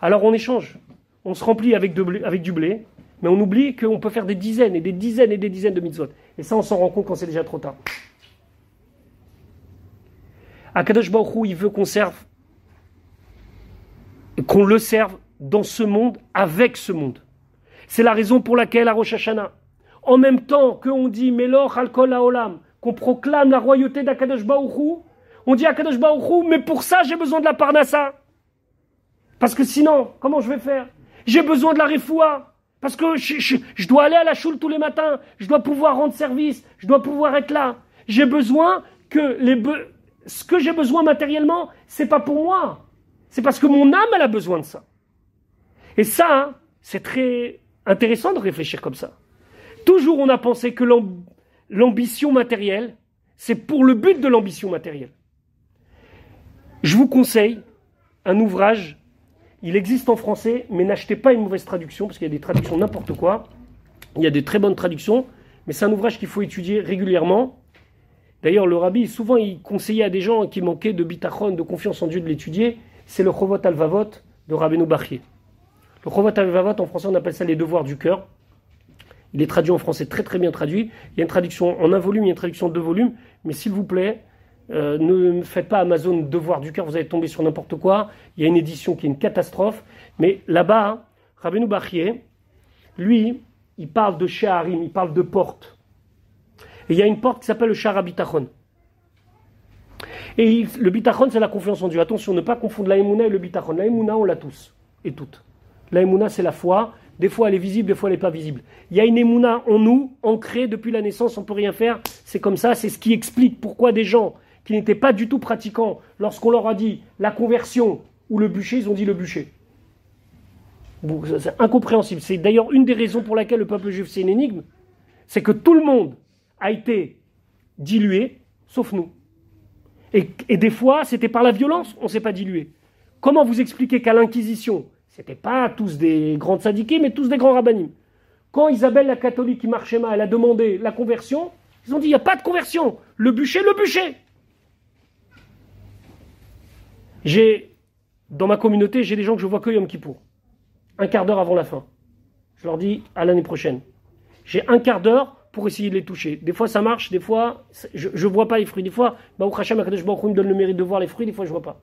[SPEAKER 1] Alors on échange. On se remplit avec, du blé, mais on oublie qu'on peut faire des dizaines et des dizaines et des dizaines de mitzvot. Et ça, on s'en rend compte quand c'est déjà trop tard. Akadosh Baruch il veut qu'on serve, qu'on le serve dans ce monde, avec ce monde. C'est la raison pour laquelle à Rosh Hashanah, en même temps qu'on dit Melor Alkol Olam, qu'on proclame la royauté d'Akadosh Baruch on dit à Baruch mais pour ça j'ai besoin de la Parnassa. Parce que sinon, comment je vais faire? J'ai besoin de la Refoua. Parce que je, dois aller à la choule tous les matins, je dois pouvoir rendre service, je dois pouvoir être là. J'ai besoin que ce que j'ai besoin matériellement, c'est pas pour moi. C'est parce que mon âme, elle a besoin de ça. Et ça, hein, c'est très intéressant de réfléchir comme ça. Toujours on a pensé que l'ambition matérielle, c'est pour le but de l'ambition matérielle. Je vous conseille un ouvrage, il existe en français, mais n'achetez pas une mauvaise traduction, parce qu'il y a des traductions n'importe quoi. Il y a des très bonnes traductions, mais c'est un ouvrage qu'il faut étudier régulièrement. D'ailleurs, le rabbi, souvent, il conseillait à des gens qui manquaient de bitachon, de confiance en Dieu, de l'étudier. C'est le Chovot al-Vavot de Rabbeinu Bachier. Le Chovot al-Vavot, en français, on appelle ça les devoirs du cœur. Il est traduit en français très très bien traduit. Il y a une traduction en un volume, il y a une traduction en deux volumes. Mais s'il vous plaît, euh, ne faites pas Amazon devoir du cœur, vous allez tomber sur n'importe quoi. Il y a une édition qui est une catastrophe. Mais là-bas, Rabbeinu Bachier, lui, il parle de Sheharim, il parle de porte. Et il y a une porte qui s'appelle le Shara Bitachon. Et le Bitachon, c'est la confiance en Dieu. Attention, ne pas confondre la et le Bitachon. La on l'a tous et toutes. La c'est la foi. Des fois, elle est visible, des fois, elle n'est pas visible. Il y a une émouna en nous, ancrée depuis la naissance, on ne peut rien faire. C'est comme ça, c'est ce qui explique pourquoi des gens qui n'étaient pas du tout pratiquants, lorsqu'on leur a dit la conversion ou le bûcher, ils ont dit le bûcher. C'est incompréhensible. C'est d'ailleurs une des raisons pour laquelle le peuple juif, c'est une énigme. C'est que tout le monde a été dilué, sauf nous. Et, des fois, c'était par la violence, on ne s'est pas dilué. Comment vous expliquer qu'à l'Inquisition, ce n'étaient pas tous des grands sadiqués, mais tous des grands rabbinim. Quand Isabelle la catholique qui marchait mal, elle a demandé la conversion, ils ont dit il n'y a pas de conversion. Le bûcher, le bûcher. J'ai, dans ma communauté, j'ai des gens que je vois que Yom Kippour. Un quart d'heure avant la fin. Je leur dis à l'année prochaine. J'ai un quart d'heure pour essayer de les toucher. Des fois ça marche, des fois je ne vois pas les fruits. Des fois, bah, Hachem me donne le mérite de voir les fruits, des fois je ne vois pas.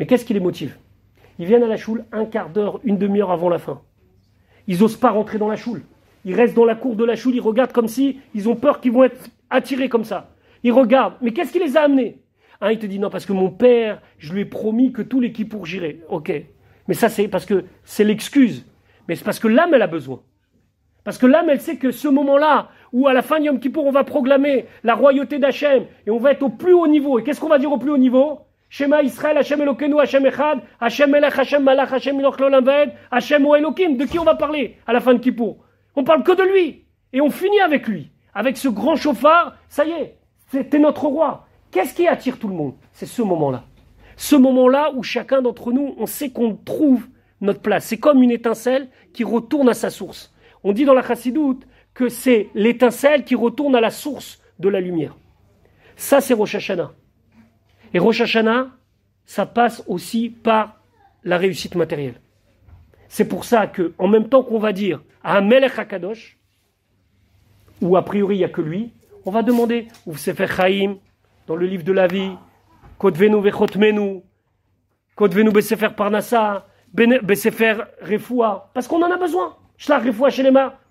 [SPEAKER 1] Mais qu'est-ce qui les motive? Ils viennent à la choule un quart d'heure, une demi-heure avant la fin. Ils n'osent pas rentrer dans la choule. Ils restent dans la cour de la choule, ils regardent comme si ils ont peur qu'ils vont être attirés comme ça. Ils regardent. Mais qu'est-ce qui les a amenés? Il te dit non, parce que mon père, je lui ai promis que tous les pour j'irai. Ok. Mais ça, c'est parce que c'est l'excuse. Mais c'est parce que l'âme, elle a besoin. Parce que l'âme, elle sait que ce moment-là, où à la fin de Yom Kippour, on va proclamer la royauté d'Hachem, et on va être au plus haut niveau. Et qu'est-ce qu'on va dire au plus haut niveau? Shema Israël, Hachem Elokenu, Hachem Echad, Hachem Melech, Hachem Malach, Hachem Lolam Hachem Elokim. De qui on va parler à la fin de Kippour? On parle que de lui. Et on finit avec lui. Avec ce grand chauffard, ça y est, c'était notre roi. Qu'est-ce qui attire tout le monde? C'est ce moment-là. Ce moment-là où chacun d'entre nous, on sait qu'on trouve notre place. C'est comme une étincelle qui retourne à sa source. On dit dans la chassidoute que c'est l'étincelle qui retourne à la source de la lumière. Ça, c'est Rosh Hashanah. Et Rosh Hashanah, ça passe aussi par la réussite matérielle. C'est pour ça que, en même temps qu'on va dire à un Melech où a priori il n'y a que lui, on va demander, ou Sefer Chaim, dans le livre de la vie, Kodvenu vechotmenu, Kodvenu besefer parnassa, besefer refoua, parce qu'on en a besoin.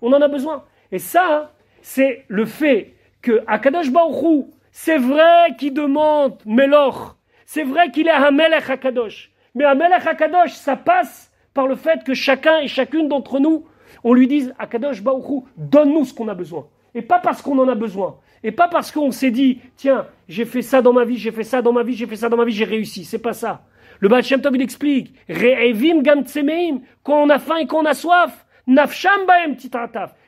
[SPEAKER 1] On en a besoin. Et ça, c'est le fait que Akadash Baruch c'est vrai qu'il demande Meloch, c'est vrai qu'il est Hamelech Akadosh. Mais Hamelech Akadosh, ça passe par le fait que chacun et chacune d'entre nous, on lui dise Akadosh Baruch donne-nous ce qu'on a besoin. Et pas parce qu'on en a besoin, Et pas parce qu'on s'est dit, tiens, j'ai fait ça dans ma vie, j'ai fait ça dans ma vie, j'ai fait ça dans ma vie, j'ai réussi. C'est pas ça. Le Baal Shem il explique, quand on a faim et qu'on a soif, nafsham baem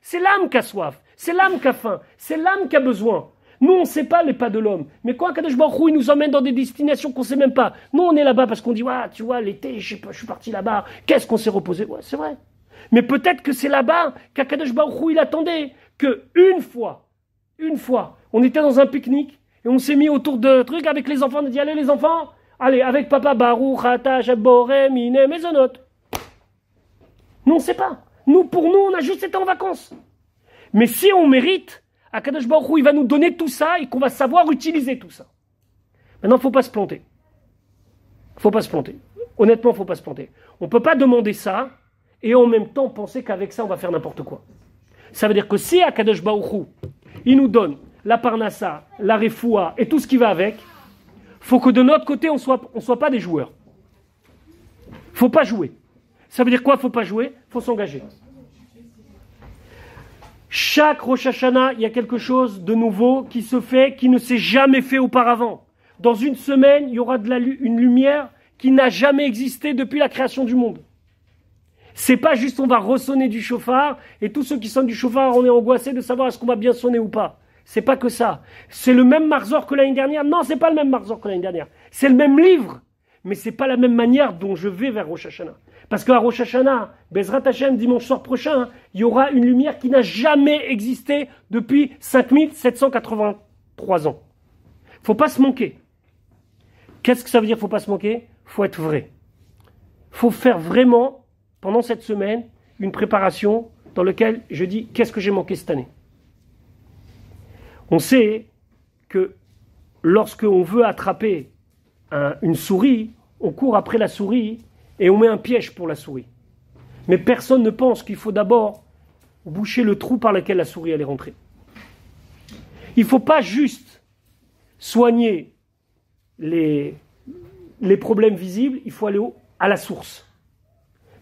[SPEAKER 1] C'est l'âme qui a soif, c'est l'âme qui a faim, c'est l'âme qui a besoin. Nous, on ne sait pas les pas de l'homme. Mais quand Kadosh Baruch il nous emmène dans des destinations qu'on ne sait même pas. Nous, on est là-bas parce qu'on dit, ouais, tu vois, l'été, je, je suis parti là-bas. Qu'est-ce qu'on s'est reposé? Ouais, c'est vrai. Mais peut-être que c'est là-bas qu'Akadosh Baruch il attendait que une fois, une fois, on était dans un pique-nique et on s'est mis autour de trucs avec les enfants. On a dit, allez les enfants, allez, avec papa Baruch, Hatash, Borem, Ine, Maisonot. Nous, on ne sait pas. Nous, pour nous, on a juste été en vacances. Mais si on mérite, Akadosh Baruch il va nous donner tout ça et qu'on va savoir utiliser tout ça. Maintenant, il ne faut pas se planter. Il ne faut pas se planter. Honnêtement, il ne faut pas se planter. On ne peut pas demander ça et en même temps penser qu'avec ça, on va faire n'importe quoi. Ça veut dire que si Akadosh Baruch il nous donne la parnassa, la refoua et tout ce qui va avec, faut que de notre côté, on soit, ne soit pas des joueurs. faut pas jouer. Ça veut dire quoi faut pas jouer? Faut s'engager. Chaque Rosh Hashanah, il y a quelque chose de nouveau qui se fait, qui ne s'est jamais fait auparavant. Dans une semaine, il y aura de la, une lumière qui n'a jamais existé depuis la création du monde. C'est pas juste on va ressonner du chauffard et tous ceux qui sonnent du chauffard, on est angoissé de savoir est-ce qu'on va bien sonner ou pas. C'est pas que ça. C'est le même marzor que l'année dernière. Non, c'est pas le même marzor que l'année dernière. C'est le même livre, mais c'est pas la même manière dont je vais vers Rosh Hashanah. Parce qu'à Rosh Hashanah, Bezrat Hashem, dimanche soir prochain, il y aura une lumière qui n'a jamais existé depuis 5783 ans. Faut pas se manquer. Qu'est-ce que ça veut dire faut pas se manquer? Faut être vrai. Faut faire vraiment pendant cette semaine une préparation dans laquelle je dis qu'est-ce que j'ai manqué cette année? On sait que lorsqu'on veut attraper une souris, on court après la souris et on met un piège pour la souris. Mais personne ne pense qu'il faut d'abord boucher le trou par lequel la souris allait rentrer. Il ne faut pas juste soigner les, les problèmes visibles, il faut aller à la source.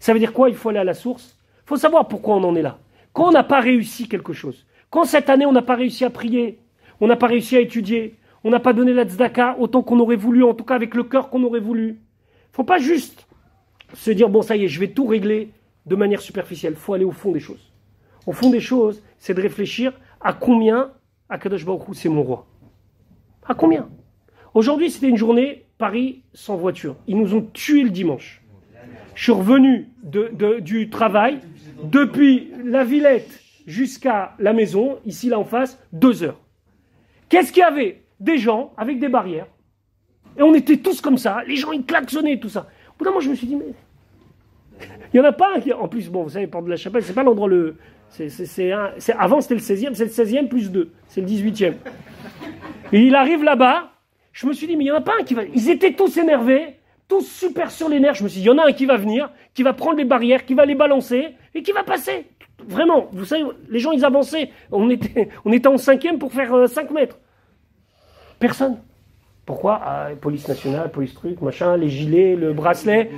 [SPEAKER 1] Ça veut dire quoi Il faut aller à la source? Il faut savoir pourquoi on en est là. Quand on n'a pas réussi quelque chose, quand cette année on n'a pas réussi à prier, on n'a pas réussi à étudier, on n'a pas donné la tzedaka autant qu'on aurait voulu, en tout cas avec le cœur qu'on aurait voulu. Il faut pas juste se dire bon ça y est, je vais tout régler de manière superficielle. Il faut aller au fond des choses. Au fond des choses, c'est de réfléchir à combien Akadosh Baruch c'est mon roi. À combien? Aujourd'hui, c'était une journée Paris sans voiture. Ils nous ont tué le dimanche. Je suis revenu du travail, depuis la Villette jusqu'à la maison, ici là en face, deux heures. Qu'est-ce qu'il y avait Des gens avec des barrières. Et on était tous comme ça, les gens ils klaxonnaient, tout ça. Au bout moment, je me suis dit, mais. Il n'y en a pas un qui. En plus, bon, vous savez, Porte de la Chapelle, c'est pas l'endroit le. C'est, avant, c'était le 16e, c'est le 16e plus 2, c'est le 18e. Et il arrive là-bas, je me suis dit, mais il n'y en a pas un qui va. Ils étaient tous énervés, super sur les nerfs. Je me suis dit, il y en a un qui va venir, qui va prendre les barrières, qui va les balancer et qui va passer. Vraiment, vous savez, les gens, ils avançaient. On était, on était en cinquième pour faire 5 euh, mètres. Personne. Pourquoi? Ah, Police nationale, police truc, machin, les gilets, le bracelet.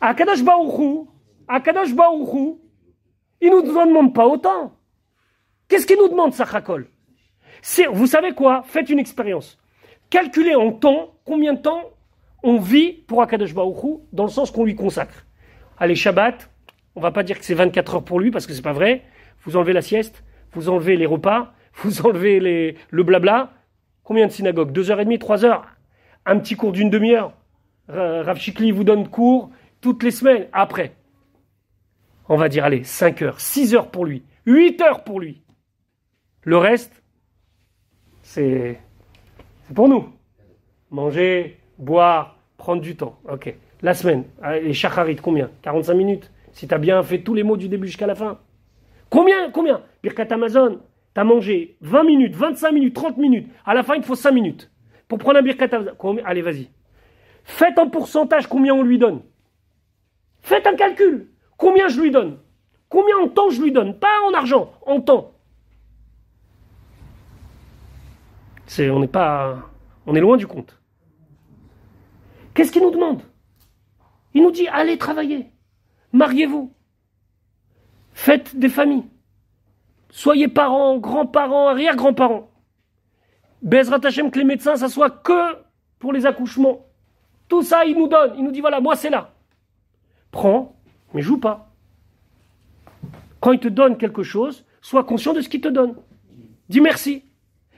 [SPEAKER 1] À Kadosh Baouchou, à Kadosh Baouchou, il nous demande pas autant. Qu'est-ce qu'il nous demande, Sachakol Vous savez quoi? Faites une expérience. Calculez en temps combien de temps on vit pour Akadosh Baruch dans le sens qu'on lui consacre. Allez, Shabbat, on va pas dire que c'est 24 heures pour lui parce que c'est pas vrai. Vous enlevez la sieste, vous enlevez les repas, vous enlevez les, le blabla. Combien de synagogues? Deux heures et demie, trois heures Un petit cours d'une demi-heure. Rav Shikli vous donne cours toutes les semaines. Après, on va dire, allez, 5 heures, 6 heures pour lui, 8 heures pour lui. Le reste, c'est pour nous. Manger, boire, prendre du temps. Ok. La semaine, les shacharit, combien? 45 minutes Si tu as bien fait tous les mots du début jusqu'à la fin. Combien Combien? Birkat Amazon, tu as mangé 20 minutes, 25 minutes, 30 minutes. À la fin, il te faut 5 minutes. Pour prendre un Birkat Amazon. Allez, vas-y. Faites en pourcentage combien on lui donne. Faites un calcul. Combien je lui donne? Combien en temps je lui donne? Pas en argent, en temps. C'est, on n'est pas, on est loin du compte. Qu'est-ce qu'il nous demande? Il nous dit allez travailler, mariez-vous, faites des familles. Soyez parents, grands-parents, arrière-grands-parents. Bezrat Hashem que les médecins, ça soit que pour les accouchements. Tout ça, il nous donne. Il nous dit, voilà, moi c'est là. Prends, mais joue pas. Quand il te donne quelque chose, sois conscient de ce qu'il te donne. Dis merci.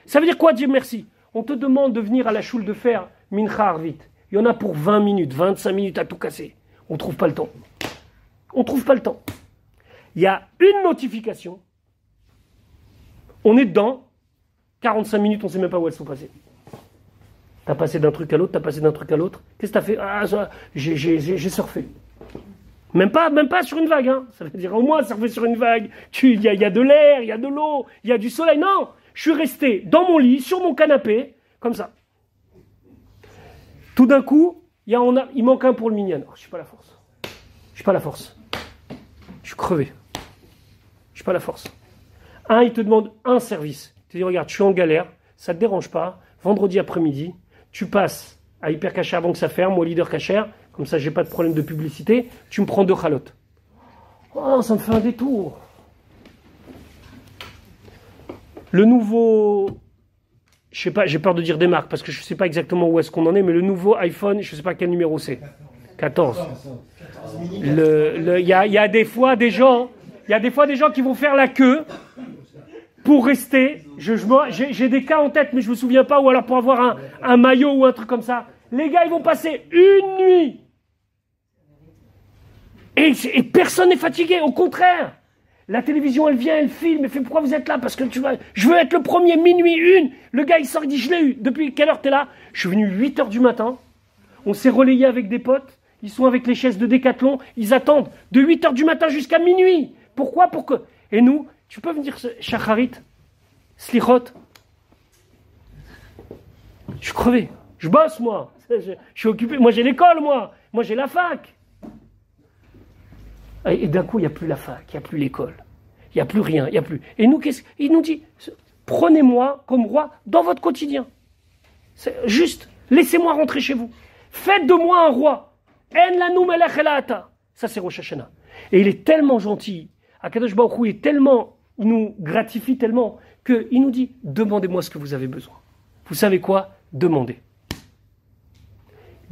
[SPEAKER 1] Ça veut dire quoi dire merci? On te demande de venir à la choule de fer, mincha vite. Il y en a pour 20 minutes, 25 minutes à tout casser. On ne trouve pas le temps. On ne trouve pas le temps. Il y a une notification. On est dedans. 45 minutes, on ne sait même pas où elles sont passées. T'as passé d'un truc à l'autre, t'as passé d'un truc à l'autre. Qu'est-ce que t'as fait? Ah, j'ai surfé. Même pas, même pas sur une vague. Hein. Ça veut dire au moins surfer sur une vague. Il y, y, a de l'air, il y a de l'eau, il y a du soleil. Non, je suis resté dans mon lit, sur mon canapé, comme ça. Tout d'un coup, il, manque un pour le mignon. Oh, je suis pas la force. Je suis pas la force. Je suis crevé. Je suis pas la force. Un, il te demande un service. Te dit regarde, je suis en galère, ça te dérange pas. Vendredi après-midi, tu passes à Hyper Cacher avant que ça ferme, au leader Cacher, comme ça j'ai pas de problème de publicité, tu me prends deux chalotes. Oh, ça me fait un détour. Le nouveau, je sais pas, j'ai peur de dire des marques parce que je sais pas exactement où est-ce qu'on en est, mais le nouveau iPhone, je sais pas quel numéro c'est. 14. Il le, y, a, y a des fois des gens, il y a des fois des gens qui vont faire la queue pour rester. Je, j'ai des cas en tête, mais je me souviens pas, ou alors pour avoir un, un maillot ou un truc comme ça. Les gars, ils vont passer une nuit. Et, personne n'est fatigué, au contraire. La télévision, elle vient, elle filme, elle fait pourquoi vous êtes là? Parce que tu vois, je veux être le premier, minuit, une. Le gars, il sort, il dit, je l'ai eu. Depuis quelle heure t'es là? Je suis venu 8 heures du matin. On s'est relayé avec des potes. Ils sont avec les chaises de décathlon. Ils attendent de 8 heures du matin jusqu'à minuit. Pourquoi? Pour que. Et nous, tu peux me dire, Shacharit, Slichot? Je suis crevé. Je bosse, moi. Je, suis occupé. Moi, j'ai l'école, moi. Moi, j'ai la fac. Et, d'un coup, il n'y a plus la fac, il n'y a plus l'école. Il n'y a plus rien, il n'y a plus. Et nous, qu'est-ce Il nous dit prenez-moi comme roi dans votre quotidien. C'est juste, laissez-moi rentrer chez vous. Faites de moi un roi. Ça, c'est Rosh Hashanah. Et il est tellement gentil. Akadosh Baruch est tellement, il nous gratifie tellement qu'il nous dit demandez-moi ce que vous avez besoin. Vous savez quoi? Demandez.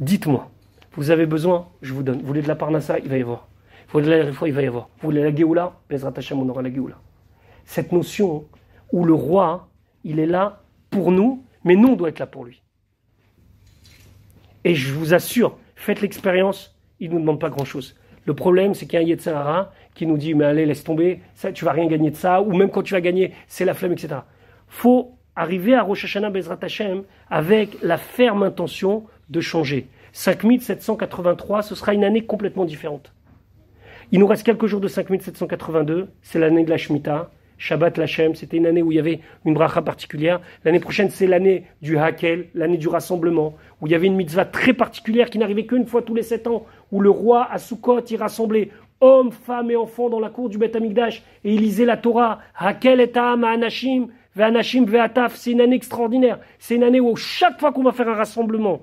[SPEAKER 1] Dites-moi, vous avez besoin, je vous donne. Vous voulez de la parnassa, il va y avoir. Il va y avoir. Vous voulez la Géoula, Bezrat Hashem, on aura la Géoula. Cette notion où le roi, il est là pour nous, mais nous, on doit être là pour lui. Et je vous assure, faites l'expérience, il ne nous demande pas grand-chose. Le problème, c'est qu'il y a un qui nous dit, mais allez, laisse tomber, ça, tu vas rien gagner de ça, ou même quand tu vas gagner, c'est la flemme, etc. faut arriver à Rosh Hashanah Bezrat Hashem avec la ferme intention de changer. 5783, ce sera une année complètement différente. Il nous reste quelques jours de 5782, c'est l'année de la Shemitah. Shabbat Lachem, c'était une année où il y avait une bracha particulière. L'année prochaine, c'est l'année du Hakel, l'année du rassemblement, où il y avait une mitzvah très particulière qui n'arrivait qu'une fois tous les sept ans, où le roi à Sukkot y rassemblait hommes, femmes et enfants dans la cour du Beth Amikdash et il lisait la Torah. Hakel et Anashim, Ve'anashim Ve'ataf. C'est une année extraordinaire. C'est une année où chaque fois qu'on va faire un rassemblement,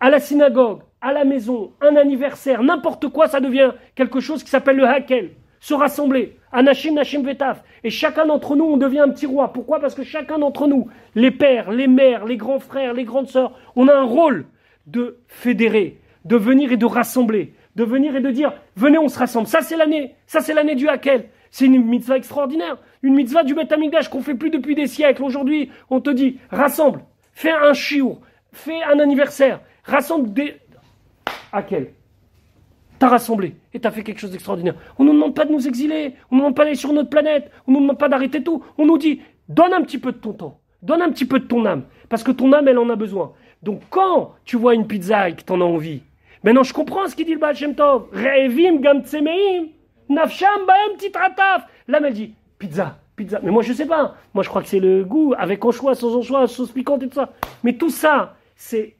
[SPEAKER 1] à la synagogue, à la maison, un anniversaire, n'importe quoi, ça devient quelque chose qui s'appelle le Hakel. Se rassembler, Anashim, Nashim, Vetaf. Et chacun d'entre nous, on devient un petit roi. Pourquoi? Parce que chacun d'entre nous, les pères, les mères, les grands frères, les grandes sœurs, on a un rôle de fédérer, de venir et de rassembler, de venir et de dire, venez, on se rassemble. Ça, c'est l'année. Ça, c'est l'année du Hakel. C'est une mitzvah extraordinaire. Une mitzvah du Beth qu'on fait plus depuis des siècles. Aujourd'hui, on te dit, rassemble, fais un chiour, fais un anniversaire, rassemble des... À quel T'as rassemblé et t'as fait quelque chose d'extraordinaire. On nous demande pas de nous exiler, on nous demande pas d'aller sur notre planète, on nous demande pas d'arrêter tout. On nous dit, donne un petit peu de ton temps, donne un petit peu de ton âme, parce que ton âme, elle en a besoin. Donc quand tu vois une pizza et que t'en as envie, maintenant je comprends ce qu'il dit le Baal Tov. Re'evim gam nafsham baem titrataf. L'âme, elle dit, pizza, pizza. Mais moi, je sais pas. Moi, je crois que c'est le goût, avec anchois, sans anchois, sauce piquante et tout ça. Mais tout ça, c'est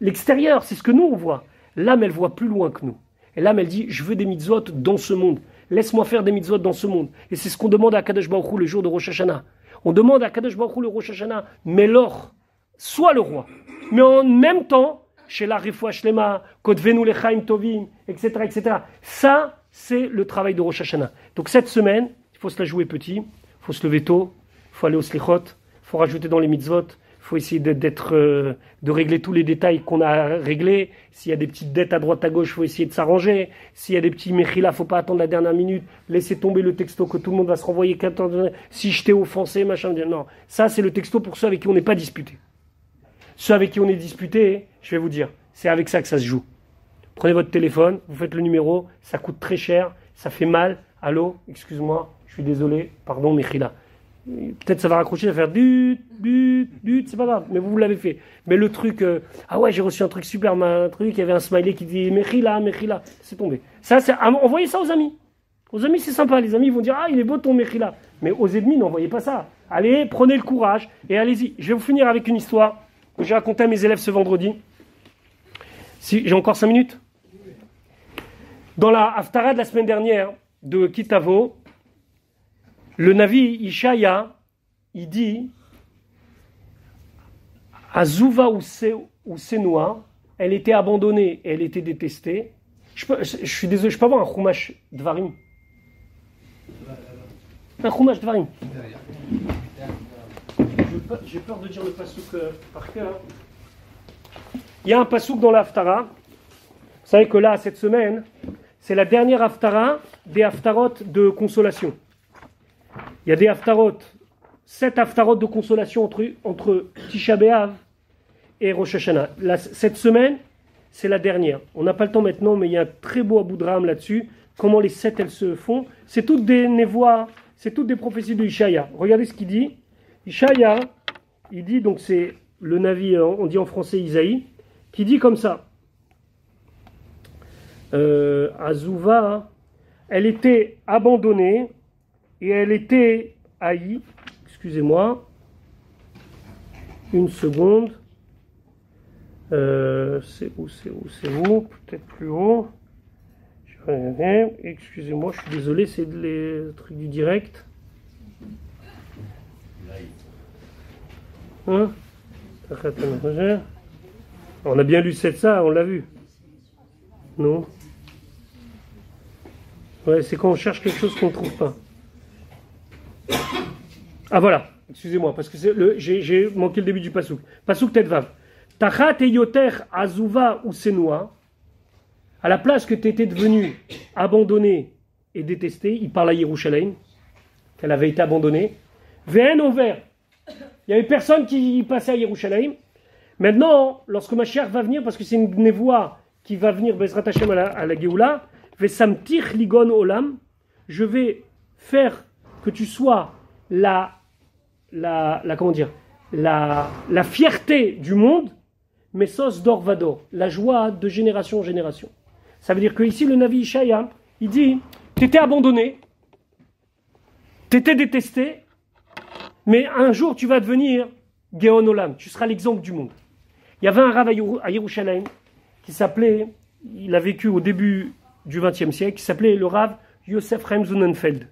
[SPEAKER 1] L'extérieur, c'est ce que nous on voit. L'âme, elle voit plus loin que nous. Et l'âme, elle dit, je veux des mitzvot dans ce monde. Laisse-moi faire des mitzvot dans ce monde. Et c'est ce qu'on demande à Kadosh Baruch le jour de Rosh Hashanah. On demande à Kadosh Baruch le Rosh Hashanah, mais l'or, soit le roi. Mais en même temps, chez la Refoua Shlema, Kodvenu Lechaim Tovim, etc., etc. Ça, c'est le travail de Rosh Hashanah. Donc cette semaine, il faut se la jouer petit. Il faut se lever tôt, faut aller au slichot, faut rajouter dans les mitzvot, faut essayer d'être, euh, de régler tous les détails qu'on a réglés. S'il y a des petites dettes à droite à gauche, faut essayer de s'arranger. S'il y a des petits ne faut pas attendre la dernière minute. Laisser tomber le texto que tout le monde va se renvoyer. Si je t'ai offensé, machin. Non, ça c'est le texto pour ceux avec qui on n'est pas disputé. Ceux avec qui on est disputé, je vais vous dire, c'est avec ça que ça se joue. Prenez votre téléphone, vous faites le numéro, ça coûte très cher, ça fait mal. Allô, excuse-moi, je suis désolé, pardon, Mechila. Peut-être ça va raccrocher, ça va faire du, du, du, c'est pas grave, mais vous, vous l'avez fait. Mais le truc, euh, ah ouais, j'ai reçu un truc super, un truc, il y avait un smiley qui dit Mechila, Mechila, c'est tombé. Ça, c'est, envoyez ça aux amis. Aux amis, c'est sympa, les amis vont dire, ah, il est beau ton Mechila. Mais aux ennemis, n'envoyez pas ça. Allez, prenez le courage et allez-y. Je vais vous finir avec une histoire que j'ai racontée à mes élèves ce vendredi. Si, j'ai encore cinq minutes Dans la Haftara de la semaine dernière de Kitavo, le Navi Ishaya, il dit Azuva ou Senoa, elle était abandonnée et elle était détestée. Je, suis désolé, je peux avoir un chumash Dvarim? Un chumash Dvarim? J'ai peur de dire le pasouk euh, par cœur. Il y a un pasouk dans l'Aftara. Vous savez que là, cette semaine, c'est la dernière Aftara des Haftarot de consolation. Il y a des haftarot, sept haftarot de consolation entre, entre Tisha B'Av et Rosh Hashanah. cette semaine, c'est la dernière. On n'a pas le temps maintenant, mais il y a un très beau rame là-dessus. Comment les sept elles se font C'est toutes des névois, c'est toutes des prophéties de Ishaya. Regardez ce qu'il dit. Ishaya, il dit, donc c'est le navire, on dit en français Isaïe, qui dit comme ça. Euh, Azuva, elle était abandonnée et elle était haïe, excusez-moi, une seconde, euh, c'est où, c'est où, c'est où, peut-être plus haut, excusez-moi, je suis désolé, c'est les trucs du direct. Hein? On a bien lu cette ça, on l'a vu. Non? Ouais, c'est quand on cherche quelque chose qu'on ne trouve pas. Ah voilà, excusez-moi, parce que j'ai manqué le début du pasouk. Pasouk Tetvav. Tachat et yoter azuva ou senua. À la place que tu étais devenu abandonné et détesté, il parle à Yerushalayim, qu'elle avait été abandonnée. Vn ouvert. Il n'y avait personne qui passait à Yerushalayim. Maintenant, lorsque ma chère va venir, parce que c'est une névoie qui va venir, Bezrat Hashem à la, à la Géoula, ligon olam, je vais faire que tu sois la, la, la comment dire, la, la fierté du monde, mais sos d'orvador, la joie de génération en génération. Ça veut dire que ici le Navi Ishaya, il dit, tu étais abandonné, tu étais détesté, mais un jour tu vas devenir Geon Olam, tu seras l'exemple du monde. Il y avait un rave à Yerushalayim qui s'appelait, il a vécu au début du XXe siècle, qui s'appelait le rave Yosef Remzunenfeld.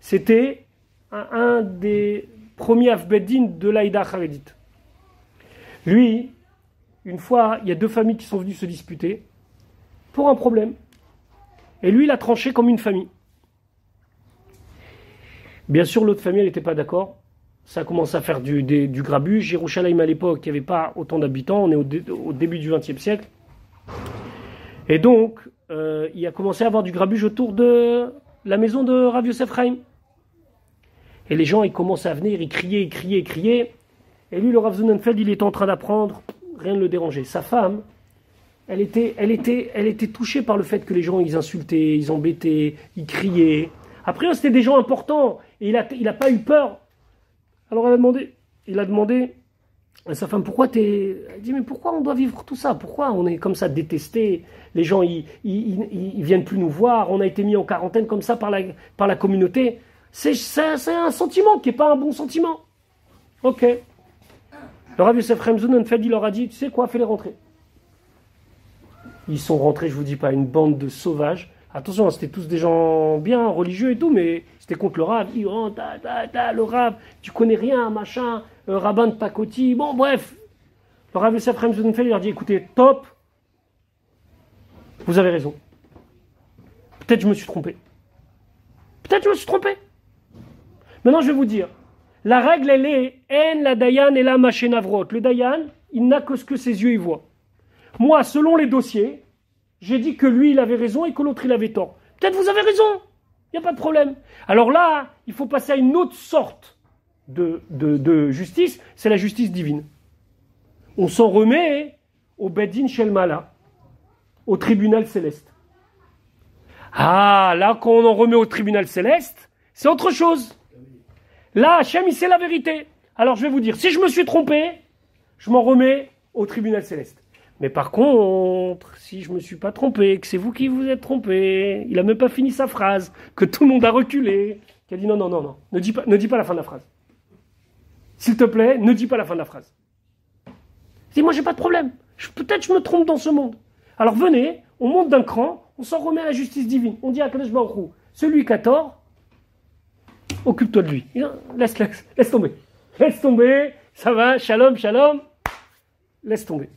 [SPEAKER 1] C'était un, des premiers Afbeddin de l'Aïda Haredit. Lui, une fois, il y a deux familles qui sont venues se disputer pour un problème. Et lui, il a tranché comme une famille. Bien sûr, l'autre famille, elle n'était pas d'accord. Ça a commencé à faire du, du grabuge. Jérusalem, à l'époque, il n'y avait pas autant d'habitants. On est au, début du XXe siècle. Et donc, euh, il a commencé à avoir du grabuge autour de la maison de Rav Yosef Chaim. Et les gens, ils commencent à venir, ils criaient, ils criaient, ils criaient. Et lui, le Rav Zunenfeld, il est en train d'apprendre, rien ne le dérangeait. Sa femme, elle était, elle, était, elle était touchée par le fait que les gens, ils insultaient, ils embêtaient, ils criaient. Après, c'était des gens importants, et il n'a pas eu peur. Alors, elle a demandé, il a demandé sa femme, pourquoi t'es... Elle dit, mais pourquoi on doit vivre tout ça? Pourquoi on est comme ça détesté? Les gens, ils, ils, viennent plus nous voir, on a été mis en quarantaine comme ça par la, par la communauté. C'est un sentiment qui n'est pas un bon sentiment. Ok. Le Rav Yosef Remzoun, fait, il leur a dit, tu sais quoi, fais-les rentrer. Ils sont rentrés, je vous dis pas, une bande de sauvages. Attention, c'était tous des gens bien religieux et tout, mais c'était contre le Rav. Ils oh, le Rav, tu connais rien, machin, euh, rabbin de pacotille. Bon, bref. Le Rav Yosef Remzoun, il leur dit, écoutez, top, vous avez raison. Peut-être je me suis trompé. Peut-être je me suis trompé. Maintenant, je vais vous dire, la règle, elle est En la Dayan et la Machénavrot. Le Dayan, il n'a que ce que ses yeux y voient. Moi, selon les dossiers, j'ai dit que lui, il avait raison et que l'autre, il avait tort. Peut-être vous avez raison, il n'y a pas de problème. Alors là, il faut passer à une autre sorte de, justice, c'est la justice divine. On s'en remet au Bedin Shelmala, au tribunal céleste. Ah, là, quand on en remet au tribunal céleste, c'est autre chose. Là, Hachem, il sait la vérité. Alors je vais vous dire, si je me suis trompé, je m'en remets au tribunal céleste. Mais par contre, si je me suis pas trompé, que c'est vous qui vous êtes trompé, il a même pas fini sa phrase, que tout le monde a reculé, qui a dit non, non, non, non, ne dis ne dis pas la fin de la phrase. S'il te plaît, ne dis pas la fin de la phrase. Dis moi j'ai pas de problème. Peut-être je me trompe dans ce monde. Alors venez, on monte d'un cran, on s'en remet à la justice divine. On dit à Kadesh celui qui a tort, occupe-toi de lui. Laisse, tomber. Laisse tomber, ça va, shalom, shalom. Laisse tomber.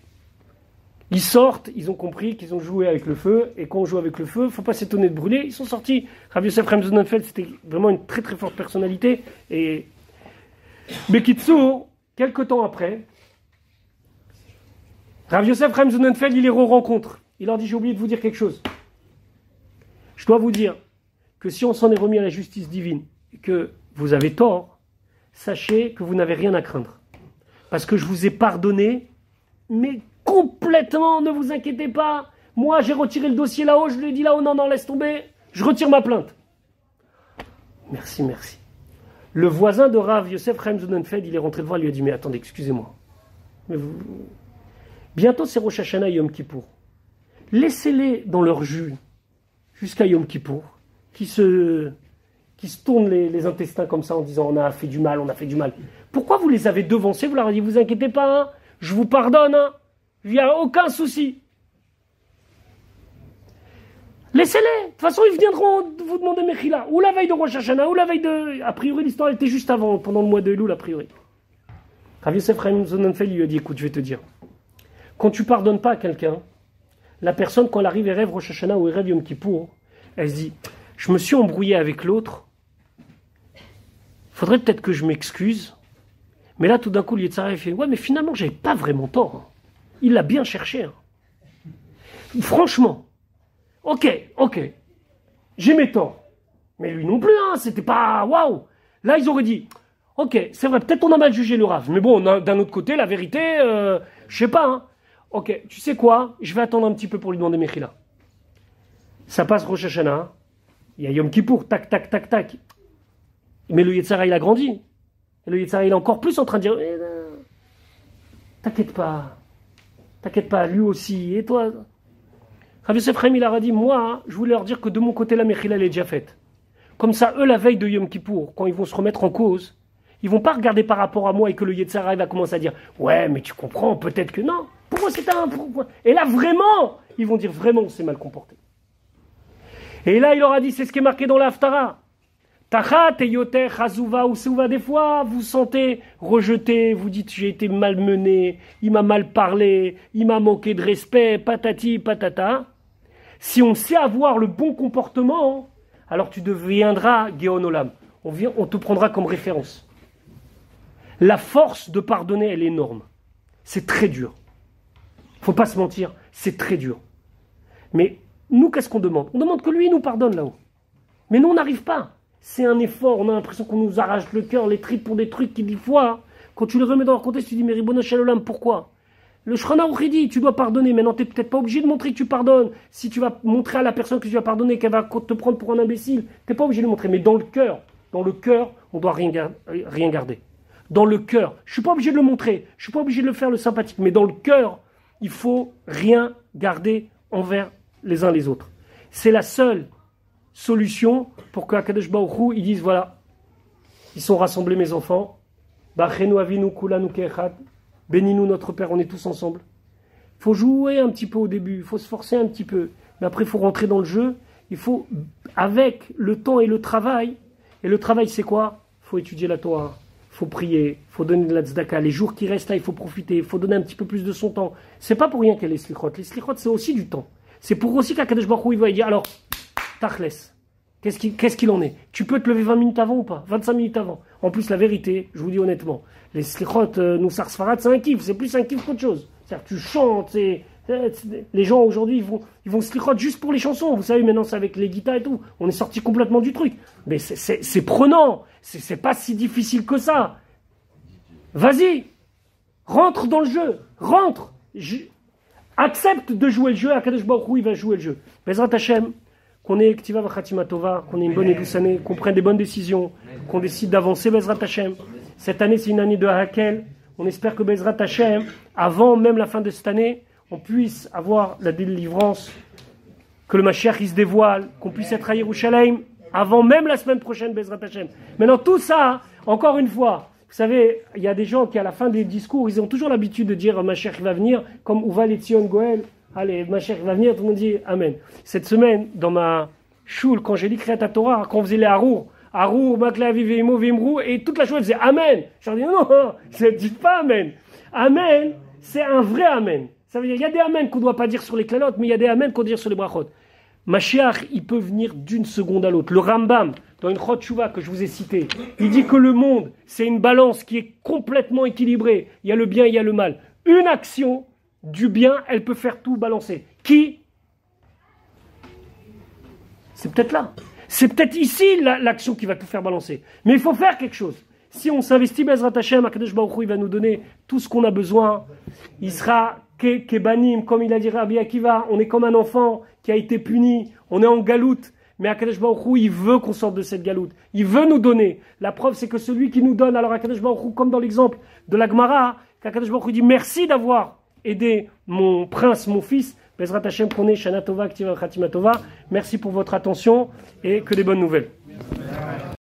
[SPEAKER 1] Ils sortent, ils ont compris qu'ils ont joué avec le feu, et quand on joue avec le feu, il faut pas s'étonner de brûler. Ils sont sortis. Rav Yosef Remzonenfeld, c'était vraiment une très très forte personnalité. Et Bekitsu, quelques temps après, Rav Yosef il les re-rencontre. Il leur dit J'ai oublié de vous dire quelque chose. Je dois vous dire que si on s'en est remis à la justice divine et que vous avez tort, sachez que vous n'avez rien à craindre. Parce que je vous ai pardonné, mais complètement, ne vous inquiétez pas. Moi, j'ai retiré le dossier là-haut, je lui ai dit là-haut, non, non, laisse tomber, je retire ma plainte. Merci, merci. Le voisin de Rav, Yosef Remzunenfeld, il est rentré devant, il lui a dit, mais attendez, excusez-moi. Mais vous... Bientôt, c'est Rosh Hashanah et Yom Kippour. Laissez-les dans leur jus jusqu'à Yom Kippour, qui se, qui se tournent les, intestins comme ça en disant on a fait du mal, on a fait du mal. Pourquoi vous les avez devancés? Vous leur avez dit vous inquiétez pas, hein, je vous pardonne. Hein. Il n'y a aucun souci. Laissez-les. De toute façon, ils viendront vous demander Mechila. Ou la veille de Rosh Hashanah, ou la veille de. A priori, l'histoire était juste avant, pendant le mois de Elul, a priori. Rav Yosef Zonenfeld lui a dit écoute, je vais te dire. Quand tu pardonnes pas à quelqu'un, la personne, quand elle arrive et rêve Rosh ou elle rêve Yom Kippour, elle se dit je me suis embrouillé avec l'autre. Faudrait peut-être que je m'excuse. Mais là, tout d'un coup, il fait ouais, mais finalement, j'avais pas vraiment tort. Hein. Il l'a bien cherché. Hein. Franchement. Ok, ok. J'ai mes torts. Mais lui non plus, hein, c'était pas waouh. Là, ils auraient dit Ok, c'est vrai, peut-être on a mal jugé le Rav. Mais bon, d'un autre côté, la vérité, euh, je sais pas. Hein. Ok, tu sais quoi Je vais attendre un petit peu pour lui demander Mechila. Ça passe Rosh Hashanah. Il y a Yom Kippour, tac, tac, tac, tac. Mais le Yetzara, il a grandi. Et le Yetzara, il est encore plus en train de dire eh T'inquiète pas. T'inquiète pas, lui aussi, et toi? Rav Yosef il a dit Moi, je voulais leur dire que de mon côté, la Mechila, elle est déjà faite. Comme ça, eux, la veille de Yom Kippour, quand ils vont se remettre en cause, ils vont pas regarder par rapport à moi et que le Yetzara va commencer à dire Ouais, mais tu comprends, peut-être que non. Pourquoi c'est un. Et là, vraiment, ils vont dire Vraiment, on s'est mal comporté. Et là, il leur a dit C'est ce qui est marqué dans l'Aftara. Tachat et yoter chazuva ou des fois, vous sentez rejeté, vous dites j'ai été malmené, il m'a mal parlé, il m'a manqué de respect, patati patata. Si on sait avoir le bon comportement, alors tu deviendras Géonolam. On, on te prendra comme référence. La force de pardonner, elle est énorme. C'est très dur. Faut pas se mentir, c'est très dur. Mais nous, qu'est-ce qu'on demande? On demande que lui nous pardonne là-haut. Mais nous, on n'arrive pas. C'est un effort, on a l'impression qu'on nous arrache le cœur, les tripes pour des trucs qui, des fois, quand tu les remets dans leur contexte, tu dis, mais Ribono pourquoi? Le Shrana dit, tu dois pardonner, maintenant tu n'es peut-être pas obligé de montrer que tu pardonnes. Si tu vas montrer à la personne que tu as pardonné, qu'elle va te prendre pour un imbécile, tu n'es pas obligé de le montrer. Mais dans le cœur, dans le cœur, on doit rien, garder. Dans le cœur, je suis pas obligé de le montrer, je suis pas obligé de le faire le sympathique, mais dans le cœur, il faut rien garder envers les uns les autres. C'est la seule solution pour que Akadosh Baruch ils disent voilà, ils sont rassemblés mes enfants, bénis-nous notre Père, on est tous ensemble. Il faut jouer un petit peu au début, il faut se forcer un petit peu, mais après il faut rentrer dans le jeu, il faut, avec le temps et le travail, et le travail c'est quoi? Il faut étudier la Torah, il faut prier, il faut donner de la tzedaka, les jours qui restent là, il faut profiter, il faut donner un petit peu plus de son temps. C'est pas pour rien qu'elle est slichot, les slichot c'est aussi du temps. C'est pour aussi qu'Akadosh Baruch il va dire alors, Tachles. Qu'est-ce qu'il en est? Tu peux te lever 20 minutes avant ou pas? 25 minutes avant. En plus, la vérité, je vous dis honnêtement, les slichot euh, nous sarsfarad, c'est un kiff, c'est plus un kiff qu'autre chose. C'est-à-dire tu chantes, les gens aujourd'hui, ils vont, ils vont slichot juste pour les chansons. Vous savez, maintenant c'est avec les guitares et tout. On est sorti complètement du truc. Mais c'est prenant, c'est pas si difficile que ça. Vas-y, rentre dans le jeu, rentre. accepte de jouer le jeu, Akadosh Baruch il va jouer le jeu. Bezrat Hashem, qu'on ait qu'on ait une bonne et douce année, qu'on prenne des bonnes décisions, qu'on décide d'avancer Bezrat Hashem. Cette année, c'est une année de Hakel. On espère que Bezrat Hashem, avant même la fin de cette année, on puisse avoir la délivrance, que le Mashiach se dévoile, qu'on puisse être à Yerushalayim avant même la semaine prochaine, Bezrat Hashem. Maintenant, tout ça, encore une fois, vous savez, il y a des gens qui, à la fin des discours, ils ont toujours l'habitude de dire Mashiach va venir, comme Uval et Goel. Allez, ma chère va venir, tout le monde dit Amen. Cette semaine, dans ma choule, quand j'ai lu Créat Torah, quand on faisait les Harour, Harour, Makla, Vivimo, Vimrou, et toute la choule faisait Amen. Je leur dis non, non, ne dites pas Amen. Amen, c'est un vrai Amen. Ça veut dire, il y a des Amen qu'on ne doit pas dire sur les clalotes, mais il y a des Amen qu'on doit dire sur les brachot. Mashiach, il peut venir d'une seconde à l'autre. Le Rambam, dans une Chot Shuvah que je vous ai cité, il dit que le monde, c'est une balance qui est complètement équilibrée. Il y a le bien, il y a le mal. Une action du bien, elle peut faire tout balancer. Qui? C'est peut-être là. C'est peut-être ici l'action qui va tout faire balancer. Mais il faut faire quelque chose. Si on s'investit, Bezrat Hashem, Akadosh Baruch il va nous donner tout ce qu'on a besoin. Il sera kebanim, comme il a dit Rabbi Akiva, on est comme un enfant qui a été puni, on est en galoute. Mais Akadosh Baruch il veut qu'on sorte de cette galoute. Il veut nous donner. La preuve, c'est que celui qui nous donne, alors Akadosh Baruch comme dans l'exemple de la Gemara, qu'Akadosh Baruch dit merci d'avoir aider mon prince, mon fils. Bezrat Hashem, Shana Tova, Merci pour votre attention et que des bonnes nouvelles.